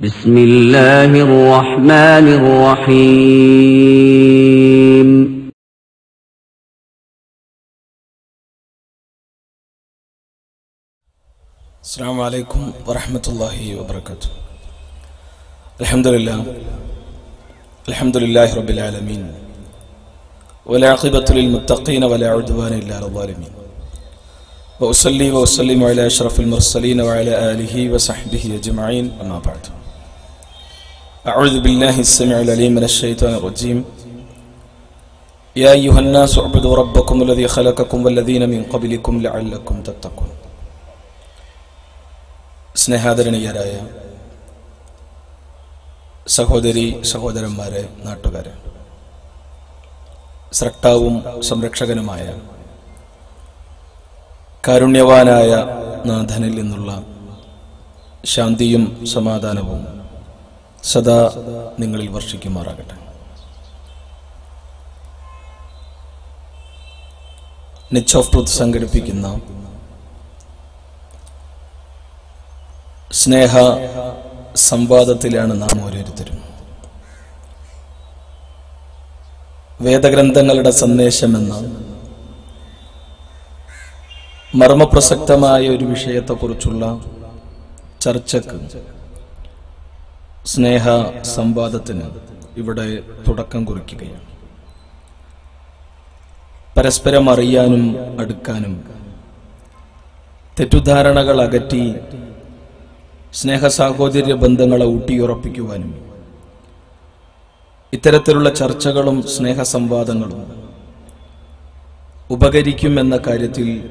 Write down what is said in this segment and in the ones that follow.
بسم الله الرحمن الرحيم السلام عليكم ورحمة الله وبركاته الحمد لله الحمد لله رب العالمين والعاقبة للمتقين ولا عدوان إلا على الظالمين وأصلي وأسلم على أشرف المرسلين وعلى آله وصحبه أجمعين أما بعد أعوذ بالله السميع العليم من الشيطان الرجيم يا أيها الناس اعبدوا ربكم الذي خلقكم والذين من قبلكم لعلكم تتقون സ്നേഹാദരണീയരായ സഹോദരി സഹോദരന്മാരെ നാട്ടുകാരെ സ്രഷ്ടാവും സംരക്ഷകനുമായ കാരുണ്യവാനായ നാഥനിൽ നിന്നുള്ള ശാന്തിയും സമാധാനവും സദാ നിങ്ങളിൽ വർഷിക്കുമാറാകട്ടെ. നിച്ച് ഓഫ് ട്രൂത്ത് സംഘടിപ്പിക്കുന്ന സ്നേഹ സംവാദത്തിലാണ് നാം ഓരോരുത്തരും. വേദഗ്രന്ഥങ്ങളുടെ സന്ദേശമെന്ന മർമ്മപ്രസക്തമായ ഒരു വിഷയത്തെക്കുറിച്ചുള്ള ചർച്ചക്ക് സ്നേഹ സംവാദത്തിന് ഇവിടെ തുടക്കം കുറിക്കുകയാണ്. പരസ്പരം അറിയാനും അടുക്കാനും തെറ്റുധാരണകൾ അകറ്റി സ്നേഹ സാഹോദര്യ ബന്ധങ്ങളെ ഊട്ടിയുറപ്പിക്കുവാനും ഇത്തരത്തിലുള്ള ചർച്ചകളും സ്നേഹ സംവാദങ്ങളും ഉപകരിക്കുമെന്ന കാര്യത്തിൽ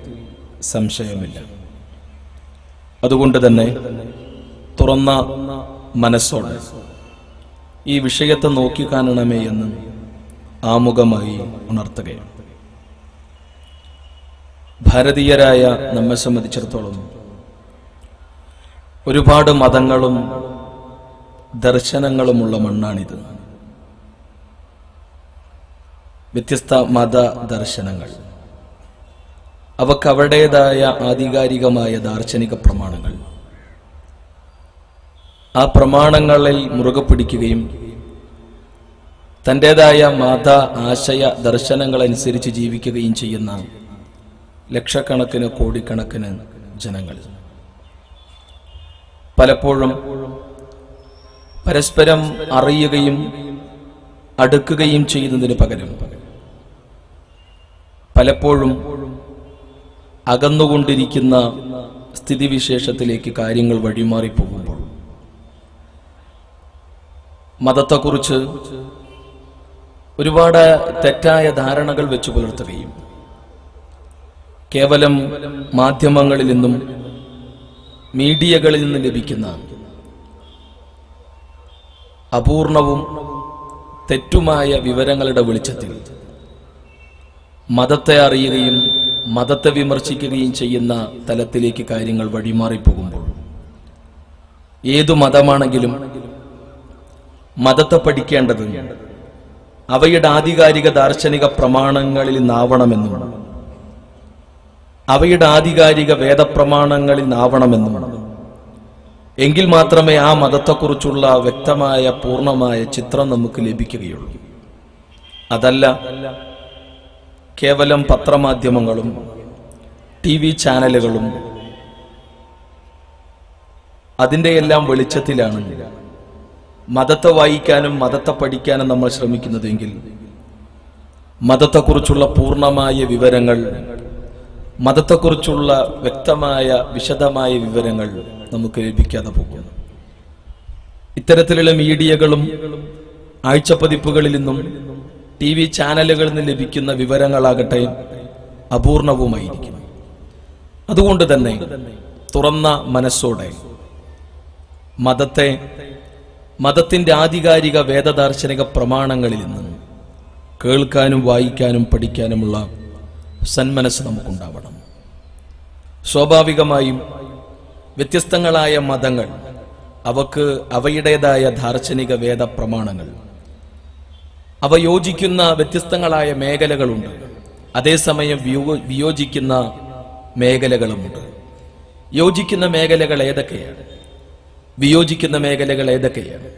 സംശയമില്ല. അതുകൊണ്ട് തന്നെ തുറന്ന മനസ്സോടെ. ഈ വിഷയത്തെ നോക്കിക്കാണണമേ എന്ന് ആമുഖമായി ഉണർത്തുകയാണ്. ഭാരതീയരായ നമ്മെ സംബന്ധിച്ചിടത്തോളം ഒരുപാട് മതങ്ങളും ദർശനങ്ങളുമുള്ള മണ്ണാണിത്. വ്യത്യസ്ത മത ദർശനങ്ങൾ. അവക്ക് അവരുടേതായ ആധികാരികമായ ദാർശനിക പ്രമാണങ്ങൾ. ആ പ്രമാണങ്ങളിൽ മുറുകെ പിടിക്കുകയും തന്റെതായ മത ആശയ ദർശനങ്ങൾ അനുസരിച്ച് ജീവിക്കുകയും ചെയ്യുന്ന ലക്ഷക്കണക്കിന് കോടിക്കണക്കിന് ജനങ്ങൾ. പലപ്പോഴും പരസ്പരം അറിയുകയും അടുക്കുകയും ചെയ്യുന്നതിന് പകരം പലപ്പോഴും അകന്നുകൊണ്ടിരിക്കുന്ന സ്ഥിതിവിശേഷത്തിലേക്ക് കാര്യങ്ങൾ വഴിമാറിപ്പോകുമ്പോൾ മതത്തെക്കുറിച്ച് ഒരുപാട് തെറ്റായ ധാരണകൾ വെച്ചു പുലർത്തുകയും കേവലം മാധ്യമങ്ങളിൽ നിന്നും മീഡിയകളിൽ നിന്ന് ലഭിക്കുന്ന അപൂർണവും തെറ്റുമായ വിവരങ്ങളുടെ വെളിച്ചത്തിൽ മതത്തെ അറിയുകയും മതത്തെ വിമർശിക്കുകയും ചെയ്യുന്ന തലത്തിലേക്ക് കാര്യങ്ങൾ വഴിമാറിപ്പോകുമ്പോൾ ഏതു മതമാണെങ്കിലും മതത്തെ പഠിക്കേണ്ടത്. അവയുടെ ആധികാരിക ദാർശനിക പ്രമാണങ്ങളിൽ നിന്നാവണമെന്നും അവയുടെ ആധികാരിക വേദപ്രമാണങ്ങളിൽ നിന്നാവണമെന്നും എങ്കിൽ മാത്രമേ ആ മതത്തെക്കുറിച്ചുള്ള വ്യക്തമായ പൂർണമായ ചിത്രം നമുക്ക് ലഭിക്കുകയുള്ളൂ. അതല്ല കേവലം പത്രമാധ്യമങ്ങളും ടി വി ചാനലുകളും അതിന്റെയെല്ലാം വെളിച്ചത്തിലാണ്. മതത്തെ വായിക്കാനും മതത്തെ പഠിക്കാനും നമ്മൾ ശ്രമിക്കുന്നതെങ്കിൽ മതത്തെക്കുറിച്ചുള്ള പൂർണമായ വിവരങ്ങൾ മതത്തെക്കുറിച്ചുള്ള വ്യക്തമായ വിശദമായ വിവരങ്ങൾ നമുക്ക് ലഭിക്കാതെ പോകുന്നു. ഇത്തരത്തിലുള്ള മീഡിയകളും ആഴ്ചപ്പതിപ്പുകളിൽ നിന്നും ടി വി ചാനലുകളിൽ നിന്ന് ലഭിക്കുന്ന വിവരങ്ങളാകട്ടെ അപൂർണവുമായിരിക്കും. അതുകൊണ്ട് തന്നെ തുറന്ന മനസ്സോടെ മതത്തെ മതത്തിന്റെ ആധികാരിക വേദദാർശനിക പ്രമാണങ്ങളിൽ നിന്ന് കേൾക്കാനും വായിക്കാനും പഠിക്കാനുമുള്ള സന്മനസ് നമുക്കുണ്ടാവണം. സ്വാഭാവികമായും വ്യത്യസ്തങ്ങളായ മതങ്ങൾ അവക്ക് അവയുടേതായ ദാർശനിക വേദ പ്രമാണങ്ങൾ അവ യോജിക്കുന്ന വ്യത്യസ്തങ്ങളായ മേഖലകളുണ്ട്. അതേസമയം വിയോ- വിയോജിക്കുന്ന മേഖലകളുമുണ്ട്. യോജിക്കുന്ന മേഖലകൾ ഏതൊക്കെയാണ്? വിയോജിക്കുന്ന മേഖലകൾ ഏതൊക്കെയാണ്?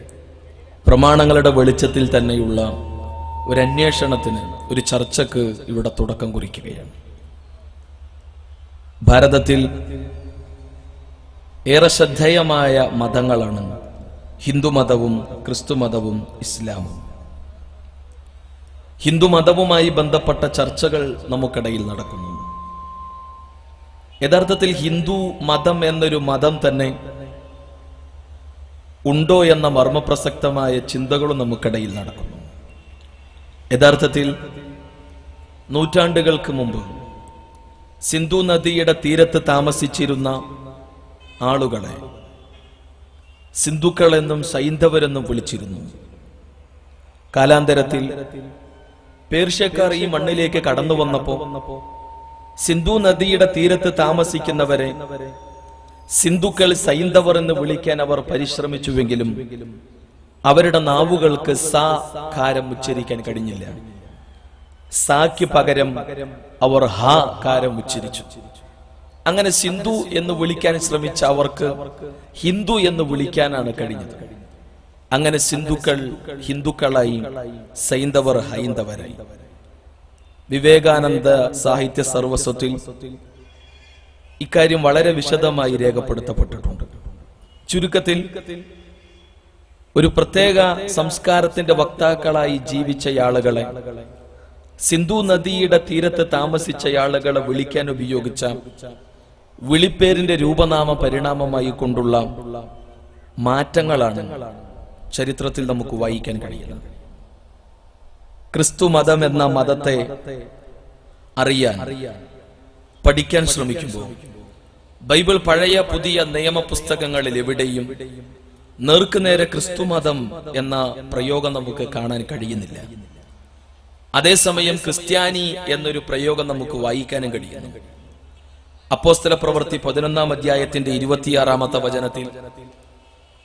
പ്രമാണങ്ങളുടെ വെളിച്ചത്തിൽ തന്നെയുള്ള ഒരു അന്വേഷണത്തിന് ഒരു ചർച്ചക്ക് ഇവിടെ തുടക്കം കുറിക്കുകയാണ്. ഭാരതത്തിൽ ഏറെ ശ്രദ്ധേയമായ മതങ്ങളാണ് ഹിന്ദുമതവും ക്രിസ്തുമതവും ഇസ്ലാമും. ഹിന്ദുമതവുമായി ബന്ധപ്പെട്ട ചർച്ചകൾ നമുക്കിടയിൽ നടക്കുന്നു യഥാർത്ഥത്തിൽ ഹിന്ദു മതം എന്നൊരു മതം തന്നെ ഉണ്ടോ എന്ന മർമ്മപ്രസക്തമായ ചിന്തകളും നമുക്കിടയിൽ നടക്കുന്നു. യഥാർത്ഥത്തിൽ നൂറ്റാണ്ടുകൾക്ക് മുമ്പ് സിന്ധു നദിയുടെ തീരത്ത് താമസിച്ചിരുന്ന ആളുകളെ സിന്ധുക്കളെന്നും സൈന്ധവരെന്നും വിളിച്ചിരുന്നു. കാലാന്തരത്തിൽ പേർഷ്യക്കാർ ഈ മണ്ണിലേക്ക് കടന്നു വന്നപ്പോ സിന്ധു നദിയുടെ തീരത്ത് താമസിക്കുന്നവരെ സിന്ധുക്കൾ സൈന്ധവർ എന്ന് വിളിക്കാൻ അവർ പരിശ്രമിച്ചുവെങ്കിലും അവരുടെ നാവുകൾക്ക് സാ കാരം ഉച്ചരിക്കാൻ കഴിഞ്ഞില്ല. സാക്ക് പകരം അവർ ഹ കാരം ഉച്ചരിച്ചു. അങ്ങനെ സിന്ധു എന്ന് വിളിക്കാൻ ശ്രമിച്ച അവർക്ക് ഹിന്ദു എന്ന് വിളിക്കാനാണ് കഴിഞ്ഞത്. അങ്ങനെ സിന്ധുക്കൾ ഹിന്ദുക്കളായി സൈന്ധവർ ഹൈന്ദവരായി. വിവേകാനന്ദ സാഹിത്യ സർവസ്വത്തിൽ ഇക്കാര്യം വളരെ വിശദമായി രേഖപ്പെടുത്തപ്പെട്ടിട്ടുണ്ട്. ചുരുക്കത്തിൽ ഒരു പ്രത്യേക സംസ്കാരത്തിന്റെ വക്താക്കളായി ജീവിച്ച ആളുകളെ സിന്ധു നദിയുടെ തീരത്ത് താമസിച്ച ആളുകളെ വിളിക്കാൻ ഉപയോഗിച്ച വിളിപ്പേരിന്റെ രൂപനാമ പരിണാമമായി കൊണ്ടുള്ള മാറ്റങ്ങളാണ് ചരിത്രത്തിൽ നമുക്ക് വായിക്കാൻ കഴിയുന്നത്. ക്രിസ്തു മതം എന്ന മതത്തെ അറിയാൻ പഠിക്കാൻ ശ്രമിക്കുമ്പോൾ ബൈബിൾ പഴയ പുതിയ നിയമ പുസ്തകങ്ങളിൽ എവിടെയും നേർക്കുനേരെ ക്രിസ്തുമതം എന്ന പ്രയോഗം നമുക്ക് കാണാൻ കഴിയുന്നില്ല. അതേസമയം ക്രിസ്ത്യാനി എന്നൊരു പ്രയോഗം നമുക്ക് വായിക്കാനും കഴിയുന്നു. അപ്പോസ്തല പ്രവൃത്തി പതിനൊന്നാം അധ്യായത്തിന്റെ ഇരുപത്തിയാറാമത്തെ വചനത്തിൽ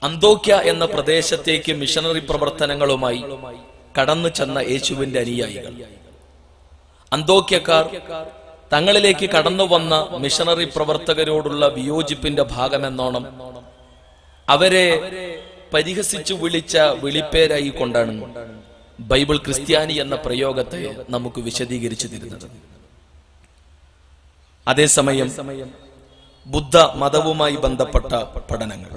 അന്തോക്യ എന്ന പ്രദേശത്തേക്ക് മിഷണറി പ്രവർത്തനങ്ങളുമായി കടന്നു ചെന്ന യേശുവിന്റെ അനുയായികൾ. അന്തോക്യക്കാർ തങ്ങളിലേക്ക് കടന്നു വന്ന മിഷണറി പ്രവർത്തകരോടുള്ള വിയോജിപ്പിന്റെ ഭാഗമെന്നോണം. അവരെ പരിഹസിച്ചു വിളിച്ച വിളിപ്പേരായി കൊണ്ടാണ് ബൈബിൾ ക്രിസ്ത്യാനി എന്ന പ്രയോഗത്തെ നമുക്ക് വിശദീകരിച്ചു തരുന്നത്. അതേസമയം ബുദ്ധ മതവുമായി ബന്ധപ്പെട്ട പഠനങ്ങൾ.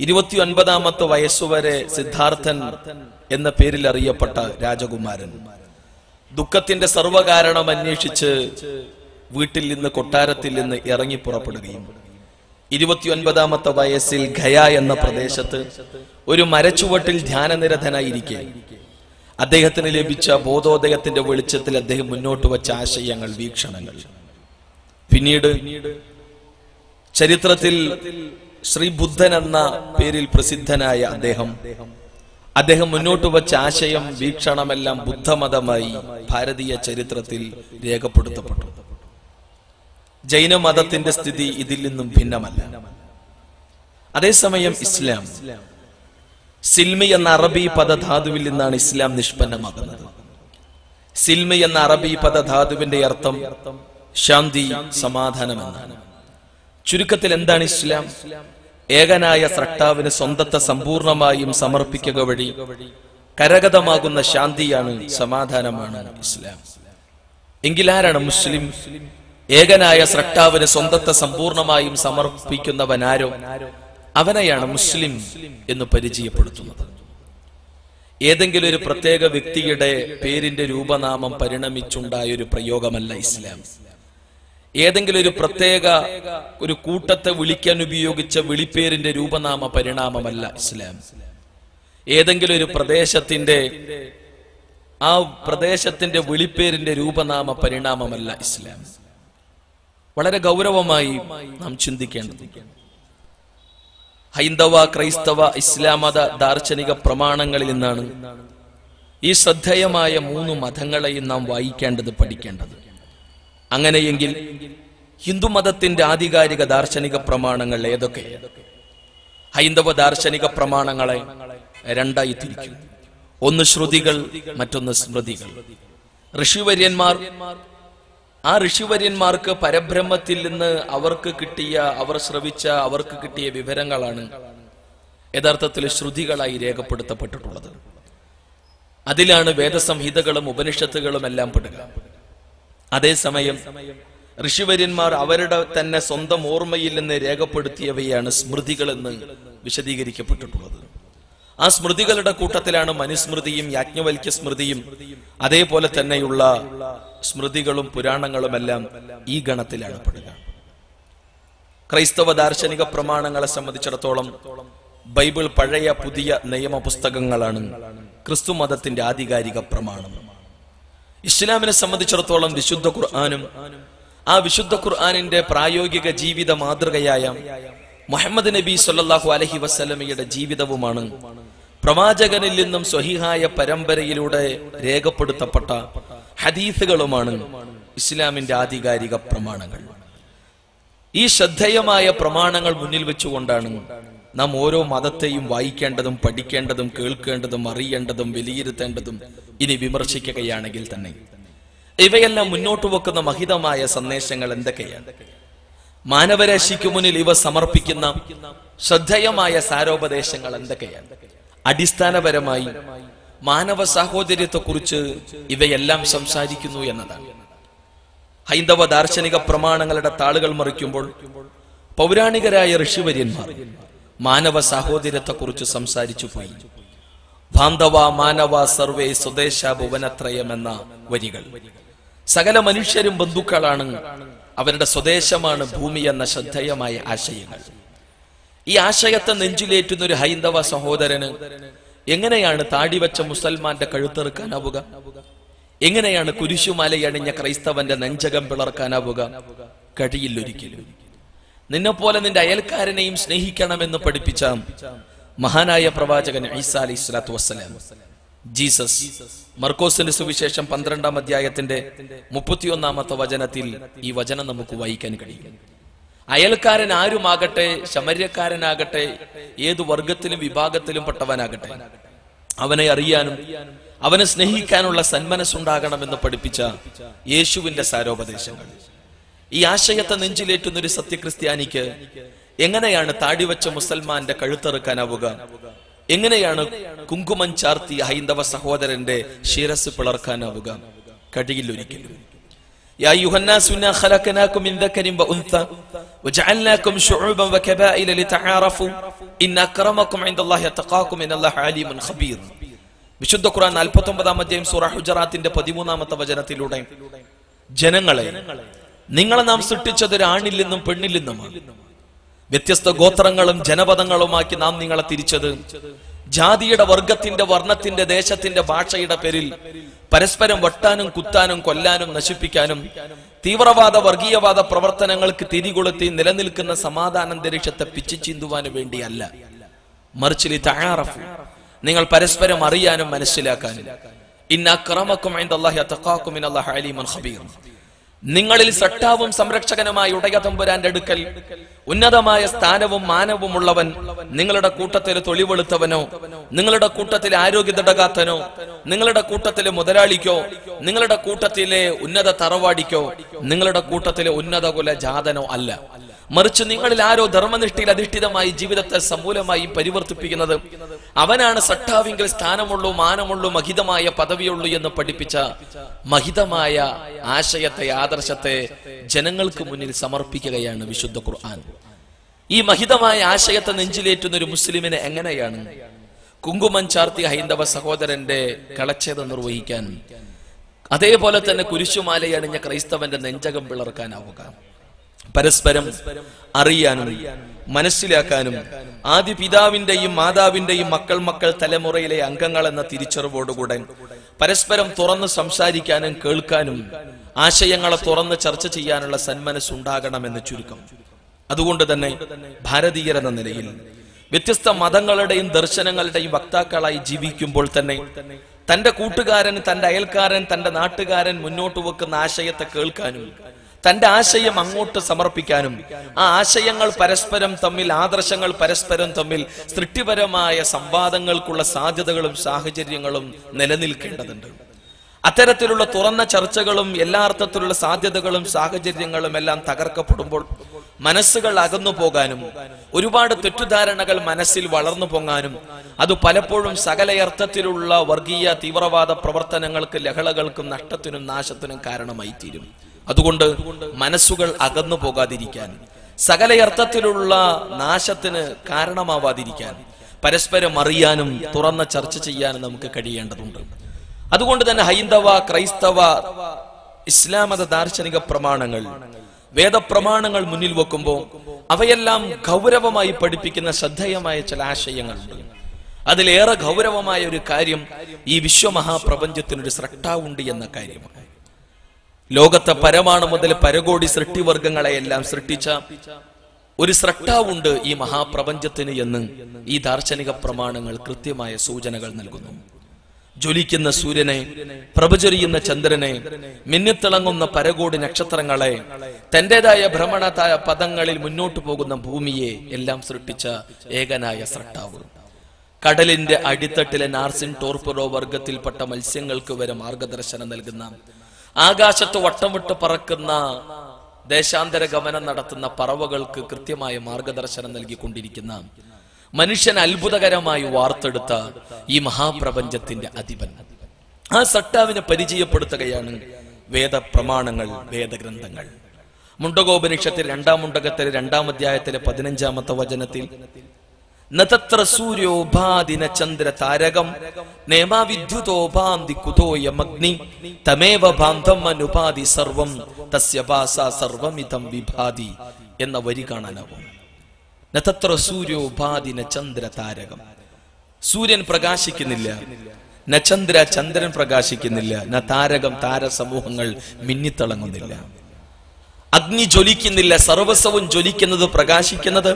ഇരുപത്തി ഒൻപതാമത്തെ വയസ്സുവരെ സിദ്ധാർത്ഥൻ എന്ന പേരിൽ അറിയപ്പെട്ട രാജകുമാരൻ ദുഃഖത്തിന്റെ സർവകാരണം അന്വേഷിച്ച് വീട്ടിൽ നിന്ന് കൊട്ടാരത്തിൽ നിന്ന് ഇറങ്ങി പുറപ്പെടുകയും. ഇരുപത്തിയൊൻപതാമത്തെ വയസ്സിൽ ഖയ എന്ന പ്രദേശത്ത് ഒരു മരച്ചുവട്ടിൽ ധ്യാനനിരതനായിരിക്കെ. അദ്ദേഹത്തിന് ലഭിച്ച ബോധോദയത്തിന്റെ വെളിച്ചത്തിൽ അദ്ദേഹം മുന്നോട്ട് വച്ച ആശയങ്ങൾ വീക്ഷണങ്ങൾ. പിന്നീട് ചരിത്രത്തിൽ ശ്രീ ബുദ്ധൻ എന്ന പേരിൽ പ്രസിദ്ധനായ അദ്ദേഹം അദ്ദേഹം മുന്നോട്ട് വച്ച ആശയം വീക്ഷണമെല്ലാം ബുദ്ധമതമായി ഭാരതീയ ചരിത്രത്തിൽ രേഖപ്പെടുത്തപ്പെട്ടു. ജൈനമതത്തിന്റെ സ്ഥിതി ഇതിൽ നിന്നും ഭിന്നമല്ല. അതേസമയം ഇസ്ലാം സിൽമി എന്ന അറബി പദധാതുവിൽ നിന്നാണ് ഇസ്ലാം നിഷ്പന്നമാകുന്നത്. സിൽമി എന്ന അറബി പദധാതുവിന്റെ അർത്ഥം ശാന്തി സമാധാനം എന്നാണ് ചുരുക്കത്തിൽ എന്താണ് ഇസ്ലാം? ഏകനായ സ്രഷ്ടാവിന് സ്വന്തത്തെ സമ്പൂർണമായും സമർപ്പിക്കുക വഴി കരഗതമാകുന്ന ശാന്തിയാണ് സമാധാനമാണ് ഇസ്ലാം. എങ്കിലാരാണ് മുസ്ലിം? ഏകനായ സ്രഷ്ടാവിന് സ്വന്തത്തെ സമ്പൂർണമായും സമർപ്പിക്കുന്നവനാരോ? അവനെയാണ് മുസ്ലിം എന്ന് പരിചയപ്പെടുത്തുന്നത്. ഏതെങ്കിലും ഒരു പ്രത്യേക വ്യക്തിയുടെ പേരിന്റെ രൂപനാമം പരിണമിച്ചുണ്ടായ ഒരു പ്രയോഗമല്ല ഇസ്ലാം. ഏതെങ്കിലും ഒരു പ്രത്യേക ഒരു കൂട്ടത്തെ വിളിക്കാൻ ഉപയോഗിച്ച വിളിപ്പേരിന്റെ രൂപനാമ പരിണാമമല്ല ഇസ്ലാം. ഏതെങ്കിലും ഒരു പ്രദേശത്തിന്റെ ആ പ്രദേശത്തിന്റെ വിളിപ്പേരിന്റെ രൂപനാമ പരിണാമമല്ല ഇസ്ലാം. വളരെ ഗൗരവമായി നാം ചിന്തിക്കേണ്ടത് ഹൈന്ദവ ക്രൈസ്തവ ഇസ്ലാം മത ദാർശനിക പ്രമാണങ്ങളിൽ നിന്നാണ് ഈ ശ്രദ്ധേയമായ മൂന്ന് മതങ്ങളെയും നാം വായിക്കേണ്ടത് പഠിക്കേണ്ടത്. അങ്ങനെയെങ്കിൽ ഹിന്ദുമതത്തിന്റെ ആധികാരിക ദാർശനിക പ്രമാണങ്ങൾ ഏതൊക്കെ? ഹൈന്ദവ ദാർശനിക പ്രമാണങ്ങളെ രണ്ടായി തിരിക്കും. ഒന്ന് ശ്രുതികൾ മറ്റൊന്ന് സ്മൃതികൾ. ഋഷിവര്യന്മാർ ആ ഋഷിവര്യന്മാർക്ക് പരബ്രഹ്മത്തിൽ നിന്ന് അവർക്ക് കിട്ടിയ അവർ ശ്രവിച്ച അവർക്ക് കിട്ടിയ വിവരങ്ങളാണ് യഥാർത്ഥത്തിൽ ശ്രുതികളായി രേഖപ്പെടുത്തപ്പെട്ടിട്ടുള്ളത്. അതിലാണ് വേദസംഹിതകളും ഉപനിഷത്തുകളും എല്ലാം പെടുക. അതേസമയം ഋഷിവര്യന്മാർ അവരുടെ തന്നെ സ്വന്തം ഓർമ്മയിൽ നിന്ന് രേഖപ്പെടുത്തിയവയാണ് സ്മൃതികളെന്ന് വിശദീകരിക്കപ്പെട്ടിട്ടുള്ളത്. ആ സ്മൃതികളുടെ കൂട്ടത്തിലാണ് മനുസ്മൃതിയും യാജ്ഞവൽക്യ സ്മൃതിയും അതേപോലെ തന്നെയുള്ള സ്മൃതികളും പുരാണങ്ങളുമെല്ലാം ഈ ഗണത്തിലാണ് പെടുക. ക്രൈസ്തവ ദാർശനിക പ്രമാണങ്ങളെ സംബന്ധിച്ചിടത്തോളം ബൈബിൾ പഴയ പുതിയ നിയമ പുസ്തകങ്ങളാണ് ക്രിസ്തു മതത്തിന്റെ ആധികാരിക പ്രമാണം. ഇസ്ലാമിനെ സംബന്ധിച്ചിടത്തോളം വിശുദ്ധ ഖുർആാനും ആ വിശുദ്ധ ഖുർആാനിന്റെ പ്രായോഗിക ജീവിത മാതൃകയായ മുഹമ്മദ് നബി സൊല്ലാഹു അലഹി വസ്ലമയുടെ ജീവിതവുമാണ് പ്രവാചകനിൽ നിന്നും സ്വഹിഹായ പരമ്പരയിലൂടെ രേഖപ്പെടുത്തപ്പെട്ട ഹദീസുകളുമാണ് ഇസ്ലാമിന്റെ ആധികാരിക പ്രമാണങ്ങൾ. ഈ ശ്രദ്ധേയമായ പ്രമാണങ്ങൾ മുന്നിൽ വെച്ചുകൊണ്ടാണ് നാം ഓരോ മതത്തെയും വായിക്കേണ്ടതും പഠിക്കേണ്ടതും കേൾക്കേണ്ടതും അറിയേണ്ടതും വിലയിരുത്തേണ്ടതും ഇനി വിമർശിക്കുകയാണെങ്കിൽ തന്നെ. ഇവയെല്ലാം മുന്നോട്ട് വെക്കുന്ന മഹിതമായ സന്ദേശങ്ങൾ എന്തൊക്കെയാണ്? മാനവരാശിക്ക് മുന്നിൽ ഇവ സമർപ്പിക്കുന്ന ശ്രദ്ധേയമായ സാരോപദേശങ്ങൾ എന്തൊക്കെയാണ്? അടിസ്ഥാനപരമായി മാനവ സാഹോദര്യത്തെക്കുറിച്ച് ഇവയെല്ലാം സംസാരിക്കുന്നു എന്നതാണ്. ഹൈന്ദവ ദാർശനിക പ്രമാണങ്ങളുടെ താളുകൾ മറിക്കുമ്പോൾ പൗരാണികരായ ഋഷിവര്യന്മാർ മാനവ സഹോദരത്തെക്കുറിച്ച് സംസാരിച്ചു പോയി. ബാന്ധവ മാനവ സർവേ സ്വദേശ ഭുവനത്രയം എന്ന വരികൾ. സകല മനുഷ്യരും ബന്ധുക്കളാണ്. അവരുടെ സ്വദേശമാണ് ഭൂമി എന്ന ശ്രദ്ധേയമായ ആശയങ്ങൾ. ഈ ആശയത്തെ നെഞ്ചിലേറ്റുന്ന ഒരു ഹൈന്ദവ സഹോദരന് എങ്ങനെയാണ് താടിവെച്ച മുസൽമാന്റെ കഴുത്തെറുക്കാനാവുക എങ്ങനെയാണ് കുരിശുമാലയണിഞ്ഞ ക്രൈസ്തവന്റെ നെഞ്ചകം പിളർക്കാനാവുക? കഴിയില്ലൊരിക്കലും. നിന്നെപ്പോലെ നിന്റെ അയൽക്കാരനെയും സ്നേഹിക്കണമെന്ന് പഠിപ്പിച്ച മഹാനായ പ്രവാചകൻ ഈസാ ജീസസ് മർക്കോസിന്റെ സുവിശേഷം പന്ത്രണ്ടാം അധ്യായത്തിന്റെ മുപ്പത്തിയൊന്നാമത്തെ വചനത്തിൽ ഈ വചനം നമുക്ക് വായിക്കാൻ കഴിയും. അയൽക്കാരൻ ആരുമാകട്ടെ ശമര്യക്കാരനാകട്ടെ ഏത് വർഗത്തിലും വിഭാഗത്തിലും പെട്ടവനാകട്ടെ അവനെ അറിയാനും അവനെ സ്നേഹിക്കാനുള്ള സന്മനസ്സുണ്ടാകണമെന്ന് പഠിപ്പിച്ച യേശുവിന്റെ സാരോപദേശങ്ങൾ. ഈ ആശയത്തെ നെഞ്ചിലേറ്റുന്ന ഒരു സത്യക്രിസ്ത്യാനിക്ക് എങ്ങനെയാണ് താടിവെച്ച മുസൽമാന്റെ കഴുത്തെറുക്കാനാവുക എങ്ങനെയാണ് കുങ്കുമം ചാർത്തിയ ഹൈന്ദവ സഹോദരന്റെ ശിരസ് പിളർക്കാനാവുക കഴിയില്ലൊരിക്കലും يا أيها الناس إنا خلقناكم من ذكر وأنثى وجعلناكم شعوبا وكبائل لتعارفوا إن أكرمكم عند الله يتقاكم إن الله عليم خبير വിശുദ്ധ ഖുർആൻ നാൽപ്പത്തി ഒമ്പതാം അധ്യായം സൂറ ഹുജറാത്തിന്റെ പതിമൂന്നാമത്തെ വചനത്തിലൂടെ ജനങ്ങളെ നിങ്ങളെ നാം സൃഷ്ടിച്ചത് ഒരു ആണിൽ നിന്നും പെണ്ണിൽ നിന്നുമാണ്. വ്യത്യസ്ത ഗോത്രങ്ങളും ജനപദങ്ങളുമാക്കി നാം നിങ്ങളെ തിരിച്ചത്. ജാതിയുടെ വർഗത്തിന്റെ വർണത്തിന്റെ ദേശത്തിന്റെ ഭാഷയുടെ പേരിൽ പരസ്പരം വട്ടാനും കുത്താനും കൊല്ലാനും നശിപ്പിക്കാനും തീവ്രവാദ വർഗീയവാദ പ്രവർത്തനങ്ങൾക്ക് തിരികൊളുത്തി നിലനിൽക്കുന്ന സമാധാനാന്തരീക്ഷത്തെ പിച്ചു ചീന്തുവാനും വേണ്ടിയല്ല. മറിച്ച് തയ്യാറഫ് നിങ്ങൾ പരസ്പരം അറിയാനും മനസ്സിലാക്കാനും. ഇന്ന അക്രമക്കും ഖബീർ. നിങ്ങളിൽ സട്ടാവും സംരക്ഷകനുമായി ഉടയ തമ്പുരാന്റെ അടുക്കൽ ഉന്നതമായ സ്ഥാനവും മാനവും ഉള്ളവൻ നിങ്ങളുടെ കൂട്ടത്തിൽ തൊളിവെളുത്തവനോ നിങ്ങളുടെ കൂട്ടത്തിൽ ആരോഗ്യതടകാത്തനോ നിങ്ങളുടെ കൂട്ടത്തിലെ മുതലാളിക്കോ നിങ്ങളുടെ കൂട്ടത്തിലെ ഉന്നത തറവാടിക്കോ നിങ്ങളുടെ കൂട്ടത്തിലെ ഉന്നത കുല ജാതനോ അല്ല. മറിച്ച് നിങ്ങളിൽ ആരോ ധർമ്മനിഷ്ഠയിൽ അധിഷ്ഠിതമായി ജീവിതത്തെ സമൂലമായി പരിവർത്തിപ്പിക്കുന്നത്. അവനാണ് സട്ടാവിങ്കിൽ സ്ഥാനമുള്ളൂ മാനമുള്ളൂ മഹിതമായ പദവിയുള്ളൂ എന്ന് പഠിപ്പിച്ച മഹിതമായ ആശയത്തെ ആദർശത്തെ ജനങ്ങൾക്ക് മുന്നിൽ സമർപ്പിക്കുകയാണ് വിശുദ്ധ ഖുർആൻ. ഈ മഹിതമായ ആശയത്തെ നെഞ്ചിലേറ്റുന്ന ഒരു മുസ്ലിമിനെ എങ്ങനെയാണ് കുങ്കുമം ചാർത്തി ഹൈന്ദവ സഹോദരന്റെ കളച്ഛേദം നിർവഹിക്കാൻ? അതേപോലെ തന്നെ കുരിശുമാലയണിഞ്ഞ ക്രൈസ്തവന്റെ നെഞ്ചകം പിളർക്കാനാവുക. പരസ്പരം അറിയാനും മനസ്സിലാക്കാനും ആദ്യ പിതാവിന്റെയും മാതാവിന്റെയും മക്കൾ മക്കൾ തലമുറയിലെ അംഗങ്ങൾ എന്ന തിരിച്ചറിവോടുകൂടെ പരസ്പരം തുറന്ന് സംസാരിക്കാനും കേൾക്കാനും ആശയങ്ങളെ തുറന്ന് ചർച്ച ചെയ്യാനുള്ള സന്മനസ് സന്മനസ്സുണ്ടാകണമെന്ന് ചുരുക്കം. അതുകൊണ്ട് തന്നെ ഭാരതീയരെന്ന നിലയിൽ വ്യത്യസ്ത മതങ്ങളുടെയും ദർശനങ്ങളുടെയും വക്താക്കളായി ജീവിക്കുമ്പോൾ തന്നെ തന്റെ കൂട്ടുകാരൻ തന്റെ അയൽക്കാരൻ തന്റെ നാട്ടുകാരൻ മുന്നോട്ട് വെക്കുന്ന ആശയത്തെ കേൾക്കാനും തന്റെ ആശയം അങ്ങോട്ട് സമർപ്പിക്കാനും ആ ആശയങ്ങൾ പരസ്പരം തമ്മിൽ ആദർശങ്ങൾ പരസ്പരം തമ്മിൽ സൃഷ്ടിപരമായ സംവാദങ്ങൾക്കുള്ള സാധ്യതകളും സാഹചര്യങ്ങളും നിലനിൽക്കേണ്ടതുണ്ട്. അത്തരത്തിലുള്ള തുറന്ന ചർച്ചകളും എല്ലാ അർത്ഥത്തിലുള്ള സാധ്യതകളും സാഹചര്യങ്ങളും എല്ലാം തകർക്കപ്പെടുമ്പോൾ മനസ്സുകൾ അകന്നു പോകാനും ഒരുപാട് തെറ്റുധാരണകൾ മനസ്സിൽ വളർന്നു പൊങ്ങാനും അത് പലപ്പോഴും സകലയർത്ഥത്തിലുള്ള വർഗീയ തീവ്രവാദ പ്രവർത്തനങ്ങൾക്ക് ലഹളകൾക്കും നഷ്ടത്തിനും നാശത്തിനും കാരണമായി തീരും അതുകൊണ്ട് മനസ്സുകൾ അകന്നു പോകാതിരിക്കാൻ സകലയർത്ഥത്തിലുള്ള നാശത്തിന് കാരണമാവാതിരിക്കാൻ പരസ്പരം അറിയാനും തുറന്ന ചർച്ച ചെയ്യാനും നമുക്ക് കഴിയേണ്ടതുണ്ട്. അതുകൊണ്ട് തന്നെ ഹൈന്ദവ ക്രൈസ്തവ ഇസ്ലാമത ദാർശനിക പ്രമാണങ്ങൾ വേദപ്രമാണങ്ങൾ മുന്നിൽ വെക്കുമ്പോൾ അവയെല്ലാം ഗൗരവമായി പഠിപ്പിക്കുന്ന ശ്രദ്ധേയമായ ചില ആശയങ്ങളുണ്ട്. അതിലേറെ ഗൗരവമായ ഒരു കാര്യം ഈ വിശ്വമഹാപ്രപഞ്ചത്തിനൊരു സ്രഷ്ടാവുണ്ട് എന്ന കാര്യമാണ്. ലോകത്തെ പരമാണു മുതൽ പരകോടി സൃഷ്ടിവർഗങ്ങളെയെല്ലാം സൃഷ്ടിച്ച ഒരു സ്രഷ്ടാവുണ്ട് ഈ മഹാപ്രപഞ്ചത്തിന് എന്ന് ഈ ദാർശനിക പ്രമാണങ്ങൾ കൃത്യമായ സൂചനകൾ നൽകുന്നു. ജ്വലിക്കുന്ന സൂര്യനെ പ്രഭചൊരിയുന്ന ചന്ദ്രനെ മിന്നിത്തിളങ്ങുന്ന പരകോടി നക്ഷത്രങ്ങളെ തന്റേതായ ഭ്രമണ പദങ്ങളിൽ മുന്നോട്ടു പോകുന്ന ഭൂമിയെ എല്ലാം സൃഷ്ടിച്ച ഏകനായ സ്രട്ടാവ് കടലിന്റെ അടിത്തട്ടിലെ നാർസിൻ ടോർപ്പറോ വർഗത്തിൽപ്പെട്ട മത്സ്യങ്ങൾക്ക് വരെ മാർഗദർശനം നൽകുന്ന ആകാശത്ത് വട്ടമിട്ട് പറക്കുന്ന ദേശാന്തര ഗമനം നടത്തുന്ന പറവകൾക്ക് കൃത്യമായ മാർഗദർശനം നൽകിക്കൊണ്ടിരിക്കുന്ന മനുഷ്യൻ അത്ഭുതകരമായി വാർത്തെടുത്ത ഈ മഹാപ്രപഞ്ചത്തിന്റെ അധിപൻ. ആ സട്ടാവിനെ പരിചയപ്പെടുത്തുകയാണ് വേദപ്രമാണങ്ങൾ വേദഗ്രന്ഥങ്ങൾ. മുണ്ടകോപനിഷത്തിൽ രണ്ടാം മുണ്ടകത്തിലെ രണ്ടാം അധ്യായത്തിലെ പതിനഞ്ചാമത്തെ വചനത്തിൽ സൂര്യോപാദിന ചന്ദ്ര താരകം നേമാവിദ്യുതോപാന്തി കുതോയമഗ്നി തമേവ ബാന്ധം അനുപാതി സർവം തസ്യ ഭാസ സർവമിതം വിഭാതി എന്ന വരി കാണാനാവും. നതത്ര സൂര്യോപാദിന ചന്ദ്ര താരകം. സൂര്യൻ പ്രകാശിക്കുന്നില്ല. ന ചന്ദ്ര ചന്ദ്രൻ പ്രകാശിക്കുന്നില്ല. ന താരകം താരസമൂഹങ്ങൾ മിന്നിത്തിളങ്ങുന്നില്ല. അഗ്നി ജ്വലിക്കുന്നില്ല സർവസ്വവും ജ്വലിക്കുന്നത് പ്രകാശിക്കുന്നത്.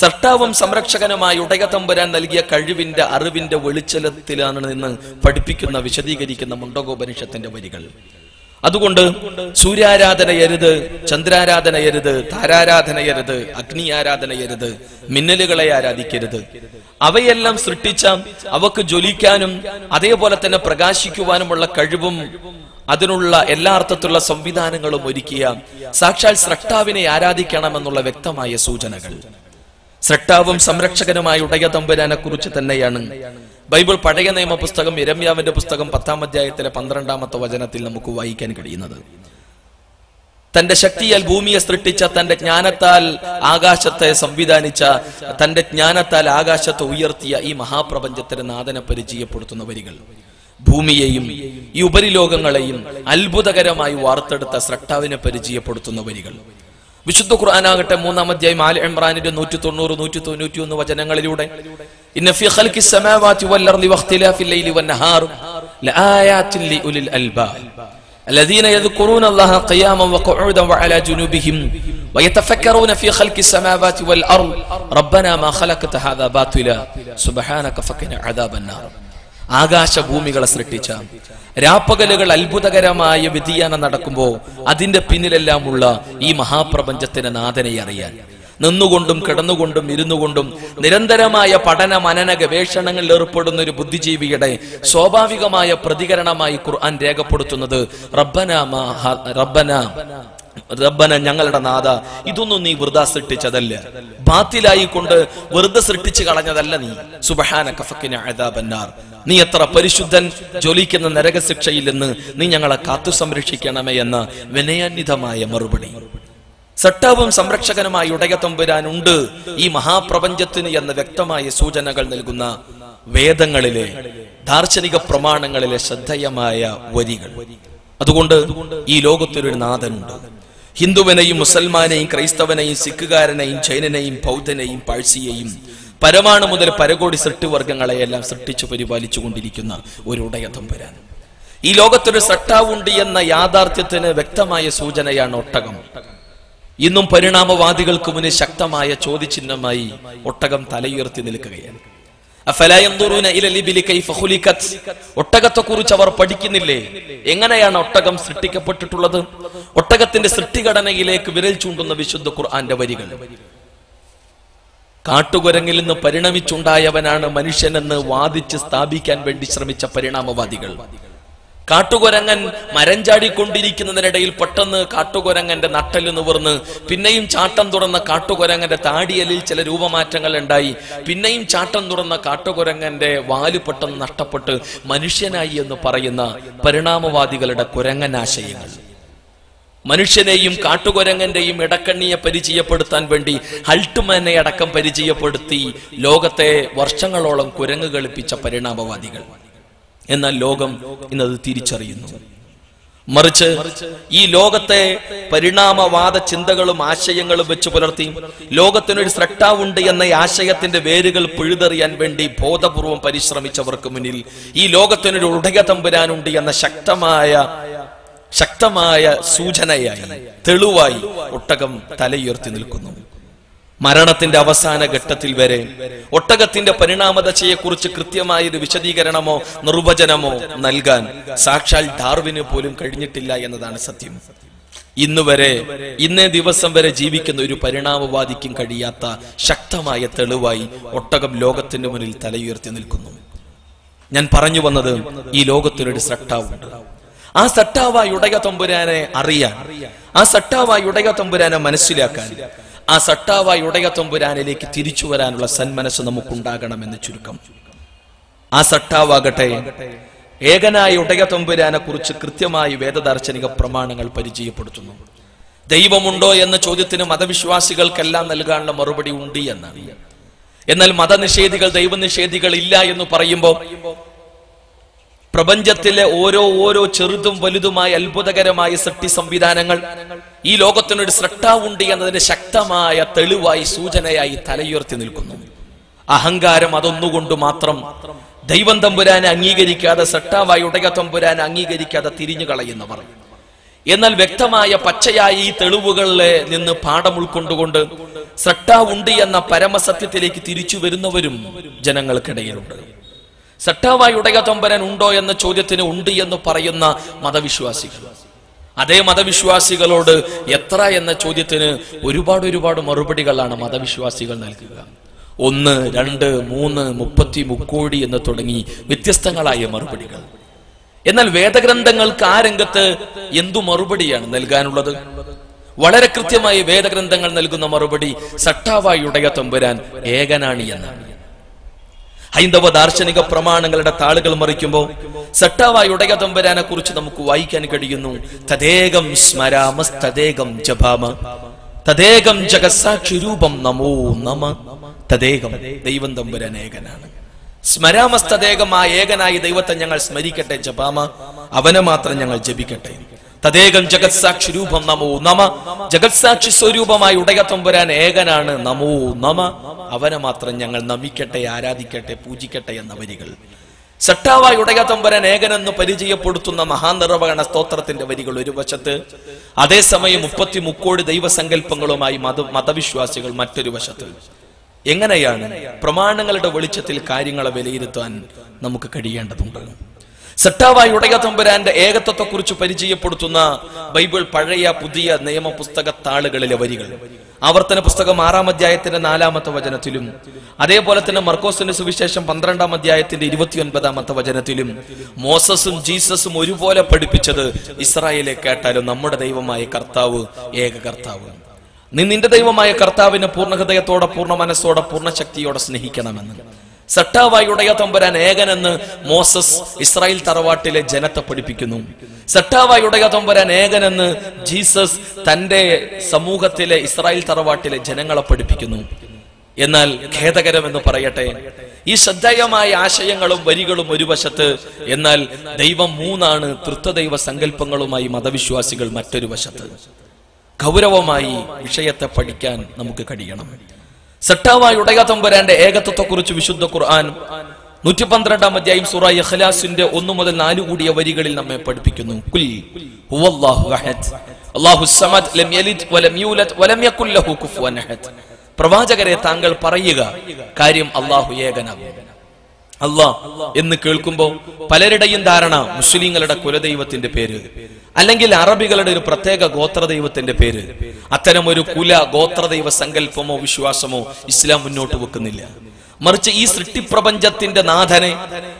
സർട്ടാവും സംരക്ഷകനുമായി ഉടയതമ്പുരാൻ നൽകിയ കഴിവിന്റെ അറിവിന്റെ വെളിച്ചലത്തിലാണ് നിന്ന് പഠിപ്പിക്കുന്ന വിശദീകരിക്കുന്ന മുണ്ടകോപനിഷത്തിന്റെ വരികൾ. അതുകൊണ്ട് സൂര്യാരാധനയരുത് ചന്ദ്രാരാധനയരുത് താരാരാധനയരുത് അഗ്നി ആരാധനയരുത് മിന്നലുകളെ ആരാധിക്കരുത്. അവയെല്ലാം സൃഷ്ടിച്ച അവക്ക് ജ്വലിക്കാനും അതേപോലെ തന്നെ പ്രകാശിക്കുവാനുമുള്ള കഴിവും അതിനുള്ള എല്ലാ അർത്ഥത്തിലുള്ള സംവിധാനങ്ങളും ഒരുക്കിയ സാക്ഷാൽ സ്രഷ്ടാവിനെ ആരാധിക്കണമെന്നുള്ള വ്യക്തമായ സൂചനകൾ. സ്രഷ്ടാവും സംരക്ഷകനുമായ ഉടയ തമ്പുരാനെ കുറിച്ച് തന്നെയാണ് ബൈബിൾ പഴയ നിയമ പുസ്തകം ഇരമ്യാവിന്റെ പുസ്തകം പത്താം അധ്യായത്തിലെ പന്ത്രണ്ടാമത്തെ വചനത്തിൽ നമുക്ക് വായിക്കാൻ കഴിയുന്നത്. തന്റെ ശക്തിയാൽ ഭൂമിയെ സൃഷ്ടിച്ച തന്റെ ജ്ഞാനത്താൽ ആകാശത്തെ സംവിധാനിച്ച തന്റെ ജ്ഞാനത്താൽ ആകാശത്തെ ഉയർത്തിയ ഈ മഹാപ്രപഞ്ചത്തിന് നാഥനെ പരിചയപ്പെടുത്തുന്ന വരികൾ. ഭൂമിയെയും ഈ ഉപരിലോകങ്ങളെയും അത്ഭുതകരമായി വാർത്തെടുത്ത സ്രഷ്ടാവിനെ പരിചയപ്പെടുത്തുന്ന വരികൾ. വിശുദ്ധ ഖുർആനാകട്ടെ മൂന്നാം അധ്യായം ആൽ ഇമ്രാനിന്റെ നൂറ്റി തൊണ്ണൂറ് നൂറ്റി തൊണ്ണൂറ്റി ഒന്ന് വചനങ്ങളിലൂടെ ഇന്ന ഫീ ഖൽഖി السماوات والأرض واختلاف الليل والنهار لآيات لأولي الألباب الذين يذكرون الله قياما وقعودا وعلى جنوبهم ويتفكرون في خلق السماوات والأرض ربنا ما خلقت هذا باطلا سبحانك فقنا عذاب النار ആകാശഭൂമികളെ സൃഷ്ടിച്ച രാപ്പകലുകൾ അത്ഭുതകരമായ വ്യതിയാനം നടക്കുമ്പോ അതിന്റെ പിന്നിലെല്ലാമുള്ള ഈ മഹാപ്രപഞ്ചത്തിന്റെ നാഥനെ അറിയാൻ നിന്നുകൊണ്ടും കിടന്നുകൊണ്ടും ഇരുന്നുകൊണ്ടും നിരന്തരമായ പഠന മനന ഗവേഷണങ്ങളിൽ ഏർപ്പെടുന്ന ഒരു ബുദ്ധിജീവിയുടെ സ്വാഭാവികമായ പ്രതികരണമായി ഖുർആൻ രേഖപ്പെടുത്തുന്നത് റബ്ബന റബ്ബന റബ്ബന ഞങ്ങളുടെ നാഥ ഇതൊന്നും നീ വൃതാ സൃഷ്ടിച്ചതല്ല. ബാത്തിലായി കൊണ്ട് വെറുതെ സൃഷ്ടിച്ചു കളഞ്ഞതല്ല നീ. സുബഹാന കഫക്കിന് അഴതാബന്നാർ നീ എത്ര പരിശുദ്ധൻ ജ്വലിക്കുന്ന നരകശിക്ഷയിൽ നിന്ന് നീ ഞങ്ങളെ കാത്തു സംരക്ഷിക്കണമേ എന്ന വിനയാന്വിതമായ മറുപടി. സട്ടാവും സംരക്ഷകനുമായി ഉടയത്തമ്പുരാനുണ്ട്. ഈ മഹാപ്രപഞ്ചത്തിന് എന്ന വ്യക്തമായ സൂചനകൾ നൽകുന്ന വേദങ്ങളിലെ ദാർശനിക പ്രമാണങ്ങളിലെ ശ്രദ്ധേയമായ വരികൾ. അതുകൊണ്ട് ഈ ലോകത്തൊരു നാഥനുണ്ട്. ഹിന്ദുവിനെയും മുസൽമാനെയും ക്രൈസ്തവനെയും സിഖുകാരനെയും ചൈനനെയും ബൗദ്ധനെയും പാഴ്സിയെയും പരമാണു മുതൽ പരകോടി സൃഷ്ടിവർഗങ്ങളെയെല്ലാം സൃഷ്ടിച്ചു പരിപാലിച്ചു കൊണ്ടിരിക്കുന്ന ഒരു ഉടയ തമ്പുരാൻ ഈ ലോകത്തൊരു സട്ടാവുണ്ട് എന്ന യാഥാർത്ഥ്യത്തിന് വ്യക്തമായ സൂചനയാണ് ഒട്ടകം. ഇന്നും പരിണാമവാദികൾക്ക് മുന്നിൽ ശക്തമായ ചോദ്യചിഹ്നമായി ഒട്ടകം തലയുയർത്തി നിൽക്കുകയാണ്. ഒട്ടകത്തെ കുറിച്ച് അവർ പഠിക്കുന്നില്ലേ? എങ്ങനെയാണ് ഒട്ടകം സൃഷ്ടിക്കപ്പെട്ടിട്ടുള്ളത്? ഒട്ടകത്തിന്റെ സൃഷ്ടിഘടനയിലേക്ക് വിരൽ ചൂണ്ടുന്ന വിശുദ്ധ ഖുർആന്റെ വരികൾ. കാട്ടുകുരങ്ങിൽ നിന്ന് പരിണമിച്ചുണ്ടായവനാണ് മനുഷ്യനെന്ന് വാദിച്ച് സ്ഥാപിക്കാൻ വേണ്ടി ശ്രമിച്ച പരിണാമവാദികൾ. കാട്ടുകുരങ്ങൻ മരം ചാടിക്കൊണ്ടിരിക്കുന്നതിനിടയിൽ പെട്ടെന്ന് കാട്ടുകുരങ്ങന്റെ നട്ടൽ നിവർന്ന്. പിന്നെയും ചാട്ടം തുറന്ന കാട്ടുകുരങ്ങന്റെ താടിയലിൽ ചില രൂപമാറ്റങ്ങൾ ഉണ്ടായി. പിന്നെയും ചാട്ടം തുറന്ന കാട്ടുകുരങ്ങന്റെ വാൽ പെട്ടെന്ന് നഷ്ടപ്പെട്ട് മനുഷ്യനായി എന്ന് പറയുന്ന പരിണാമവാദികളുടെ കുരങ്ങനാശയങ്ങൾ മനുഷ്യനെയും കാട്ടുകുരങ്ങന്റെയും ഇടക്കണ്ണിയെ പരിചയപ്പെടുത്താൻ വേണ്ടി ഹൾട്ടുമാനെ അടക്കം പരിചയപ്പെടുത്തി ലോകത്തെ വർഷങ്ങളോളം കുരങ്ങ് കളിപ്പിച്ച പരിണാമവാദികൾ. എന്നാൽ ലോകം ഇന്നത് തിരിച്ചറിയുന്നു. മറിച്ച് ഈ ലോകത്തെ പരിണാമവാദ ചിന്തകളും ആശയങ്ങളും വെച്ച് പുലർത്തി ലോകത്തിനൊരു സ്രട്ടാവുണ്ട് എന്ന ആശയത്തിന്റെ വേരുകൾ പിഴുതെറിയാൻ വേണ്ടി ബോധപൂർവം പരിശ്രമിച്ചവർക്ക് മുന്നിൽ ഈ ലോകത്തിനൊരു ഉടക തമ്പുരാനുണ്ട് എന്ന ശക്തമായ ശക്തമായ സൂചനയായി തെളിവായി ഒട്ടകം തലയുയർത്തി നിൽക്കുന്നു. മരണത്തിന്റെ അവസാന ഘട്ടത്തിൽ വരെ ഒട്ടകത്തിന്റെ കൃത്യമായ ഒരു വിശദീകരണമോ നിർവചനമോ നൽകാൻ സാക്ഷാൽ ഡാർവിന് പോലും കഴിഞ്ഞിട്ടില്ല എന്നതാണ് സത്യം. ഇന്ന് വരെ ഇന്നേ ദിവസം വരെ ജീവിക്കുന്ന ഒരു പരിണാമവാദിക്കും കഴിയാത്ത ശക്തമായ തെളിവായി ഒട്ടകം ലോകത്തിന്റെ മുന്നിൽ തലയുയർത്തി നിൽക്കുന്നു. ഞാൻ പറഞ്ഞു വന്നത് ഈ ലോകത്തിനൊരു സട്ടാവുണ്ട്. ആ സട്ടാവായി ഉടയ തമ്പുരാനെ അറിയാൻ ആ സട്ടാവായി ഉടയ തമ്പുരാനെ മനസ്സിലാക്കാൻ ആ സട്ടാവായി ഉടയ തമ്പുരാനിലേക്ക് തിരിച്ചു വരാനുള്ള സന്മനസ് നമുക്കുണ്ടാകണമെന്ന് ചുരുക്കം. ആ സട്ടാവാകട്ടെ ഏകനായ ഉടയ തമ്പുരാനെ കുറിച്ച് കൃത്യമായി വേദദാർശനിക പ്രമാണങ്ങൾ പരിചയപ്പെടുത്തുന്നു. ദൈവമുണ്ടോ എന്ന ചോദ്യത്തിന് മതവിശ്വാസികൾക്കെല്ലാം നൽകാനുള്ള മറുപടി ഉണ്ട് എന്നാണ്. എന്നാൽ മതനിഷേധികൾ ദൈവനിഷേധികൾ ഇല്ല എന്ന് പറയുമ്പോൾ പ്രപഞ്ചത്തിലെ ഓരോ ഓരോ ചെറുതും വലുതുമായ അത്ഭുതകരമായ സൃഷ്ടി സംവിധാനങ്ങൾ ഈ ലോകത്തിനൊരു സൃഷ്ടാവുണ്ട് എന്നതിന് ശക്തമായ തെളിവായി സൂചനയായി തലയുയർത്തി നിൽക്കുന്നു. അഹങ്കാരം അതൊന്നുകൊണ്ട് മാത്രം ദൈവം തമ്പുരാനെ അംഗീകരിക്കാതെ സട്ടാവായി ഉടക തമ്പുരാനെ അംഗീകരിക്കാതെ തിരിഞ്ഞു കളയുന്നവർ. എന്നാൽ വ്യക്തമായ പച്ചയായ ഈ തെളിവുകളിലെ നിന്ന് പാഠം ഉൾക്കൊണ്ടുകൊണ്ട് സട്ടാവുണ്ട് എന്ന പരമസത്യത്തിലേക്ക് തിരിച്ചു വരുന്നവരും ജനങ്ങൾക്കിടയിലുണ്ട്. സട്ടാവായി ഉടയ തമ്പുരാൻ ഉണ്ടോ എന്ന ചോദ്യത്തിന് ഉണ്ട് എന്ന് പറയുന്ന മതവിശ്വാസികൾ. അതേ മതവിശ്വാസികളോട് എത്ര എന്ന ചോദ്യത്തിന് ഒരുപാട് ഒരുപാട് മറുപടികളാണ് മതവിശ്വാസികൾ നൽകുക. ഒന്ന് രണ്ട് മൂന്ന് മുപ്പത്തി മുക്കോടി എന്ന് തുടങ്ങി വ്യത്യസ്തങ്ങളായ മറുപടികൾ. എന്നാൽ വേദഗ്രന്ഥങ്ങൾക്ക് ആ രംഗത്ത് എന്തു മറുപടിയാണ് നൽകാനുള്ളത്? വളരെ കൃത്യമായി വേദഗ്രന്ഥങ്ങൾ നൽകുന്ന മറുപടി സട്ടാവായി ഉടയ തമ്പുരാൻ ഏകനാണി എന്നാണ്. ഹൈന്ദവ ദാർശനിക പ്രമാണങ്ങളുടെ താളുകൾ മറിക്കുമ്പോൾ സട്ടാവായി ഉടയ തമ്പരാനെ കുറിച്ച് നമുക്ക് വായിക്കാൻ കഴിയുന്നു. തദേകം സ്മരാമസ് തദേകം ജപാമ തദേകം ജഗസാക്ഷി രൂപം നമോ നമ. തദേകം ദൈവം തമ്പുരാൻ ഏകനാണ്. സ്മരാമസ്തദേകം ആ ഏകനായ ദൈവത്തെ ഞങ്ങൾ സ്മരിക്കട്ടെ ജപാമ അവനെ മാത്രം ഞങ്ങൾ ജപിക്കട്ടെ. തദേകം ജഗത്സാക്ഷി രൂപം നമോ നമ. ജഗത്സാക്ഷി സ്വരൂപമായി ഉടയ തമ്പുരാൻ ഏകനാണ് നമോ നമ. അവനെ മാത്രം ഞങ്ങൾ നമിക്കട്ടെ ആരാധിക്കട്ടെ പൂജിക്കട്ടെ എന്ന വരികൾ. സട്ടാവായി ഉടയ തമ്പുരാൻ ഏകനെന്ന് പരിചയപ്പെടുത്തുന്ന മഹാനിർവഹണ സ്തോത്രത്തിന്റെ വരികൾ ഒരു വശത്ത് അതേസമയം മുപ്പത്തി മുക്കോടി ദൈവസങ്കല്പങ്ങളുമായി മത മതവിശ്വാസികൾ മറ്റൊരു വശത്ത്. എങ്ങനെയാണ് പ്രമാണങ്ങളുടെ വെളിച്ചത്തിൽ കാര്യങ്ങളെ വിലയിരുത്താൻ നമുക്ക് കഴിയേണ്ടതുണ്ട്? സട്ടാവായി ഉടയ തമ്പുരാന്റെ ഏകത്വത്തെക്കുറിച്ച് പരിചയപ്പെടുത്തുന്ന ബൈബിൾ പഴയ പുതിയ നിയമ പുസ്തക താളുകളിലെ വരികൾ. ആവർത്തന പുസ്തകം ആറാം അധ്യായത്തിന്റെ നാലാമത്തെ വചനത്തിലും അതേപോലെ തന്നെ മർക്കോസിന്റെ സുവിശേഷം പന്ത്രണ്ടാം അധ്യായത്തിന്റെ ഇരുപത്തിയൊൻപതാമത്തെ വചനത്തിലും മോസസും ജീസസും ഒരുപോലെ പഠിപ്പിച്ചത് ഇസ്രായേലെ കേട്ടാലും നമ്മുടെ ദൈവമായ കർത്താവ് ഏക കർത്താവ്. നീ നിന്റെ ദൈവമായ കർത്താവിനെ പൂർണ ഹൃദയത്തോടെ പൂർണ മനസ്സോടെ പൂർണ ശക്തിയോടെ സ്നേഹിക്കണമെന്ന്. സട്ടാവായി ഉടയ തമ്പുരാൻ ഏകനെന്ന് മോസസ് ഇസ്രായേൽ തറവാട്ടിലെ ജനത്തെ പഠിപ്പിക്കുന്നു. സട്ടാവായി ഉടയ തമ്പുരാൻ ഏകനെന്ന് ജീസസ് തന്റെ സമൂഹത്തിലെ ഇസ്രായേൽ തറവാട്ടിലെ ജനങ്ങളെ പഠിപ്പിക്കുന്നു. എന്നാൽ ഖേദകരമെന്ന് പറയട്ടെ ഈ ശ്രദ്ധേയമായ ആശയങ്ങളും വരികളും ഒരു വശത്ത് എന്നാൽ ദൈവം മൂന്നാണ് തൃത്വദൈവ സങ്കല്പങ്ങളുമായി മതവിശ്വാസികൾ മറ്റൊരു വശത്ത്. ഗൗരവമായി വിഷയത്തെ പഠിക്കാൻ നമുക്ക് കഴിയണം. സട്ടാവായി ഉടയ തമ്പുരാന്റെ ഏകത്വത്തെക്കുറിച്ച് വിശുദ്ധ ഖുർആൻ നൂറ്റി പന്ത്രണ്ടാം അധ്യായം സൂറ ഇഖ്ലാസിന്റെ ഒന്നു മുതൽ നാലു കൂടിയ വരികളിൽ നമ്മെ പഠിപ്പിക്കുന്നു. കുൽ സമദ് ലം യലിദ് വലം യൂലദ് വലം കുഫുവൻ അഹദ്. പ്രവാചകരെ താങ്കൾ പറയുക കാര്യം അള്ളാഹു ഏകനാകും അള്ളാ എന്ന് കേൾക്കുമ്പോ പലരുടെയും ധാരണ മുസ്ലിങ്ങളുടെ കുലദൈവത്തിന്റെ പേര് അല്ലെങ്കിൽ അറബികളുടെ ഒരു പ്രത്യേക ഗോത്രദൈവത്തിന്റെ പേര്. അത്തരം ഒരു കുല ഗോത്രദൈവ സങ്കല്പമോ വിശ്വാസമോ ഇസ്ലാം മുന്നോട്ട് വെക്കുന്നില്ല. മറിച്ച് ഈ സൃഷ്ടിപ്രപഞ്ചത്തിന്റെ നാഥനെ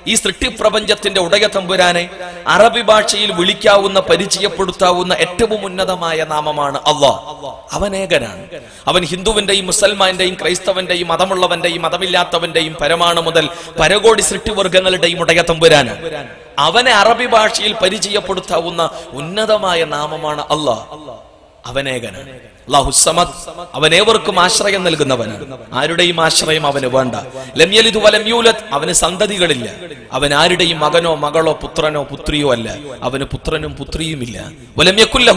ഈ സൃഷ്ടിപ്രപഞ്ചത്തിന്റെ ഉടയ തമ്പുരാനെ അറബി ഭാഷയിൽ വിളിക്കാവുന്ന പരിചയപ്പെടുത്താവുന്ന ഏറ്റവും ഉന്നതമായ നാമമാണ് അള്ളാഹ്. അവനേകനാണ് അവൻ ഹിന്ദുവിന്റെയും മുസൽമാന്റെയും ക്രൈസ്തവന്റെയും മതമുള്ളവന്റെയും മതമില്ലാത്തവന്റെയും പരമാണു മുതൽ പരകോടി സൃഷ്ടിവർഗങ്ങളുടെയും ഉടയ തമ്പുരാന് അവനെ അറബി ഭാഷയിൽ പരിചയപ്പെടുത്താവുന്ന ഉന്നതമായ നാമമാണ് അള്ളാഹ്. അവനേകനാണ് അല്ലാഹു സമദ് അവൻ ആശ്രയം നൽകുന്നവനാണ്. ആരുടെയും ആശ്രയം അവന് വേണ്ട. ലം വലംയൂലത് അവന് സന്തതികളില്ല. അവൻ ആരുടെയും മകനോ മകളോ പുത്രനോ പുത്രിയോ അല്ല. അവന് പുത്രനും പുത്രിയുമില്ല.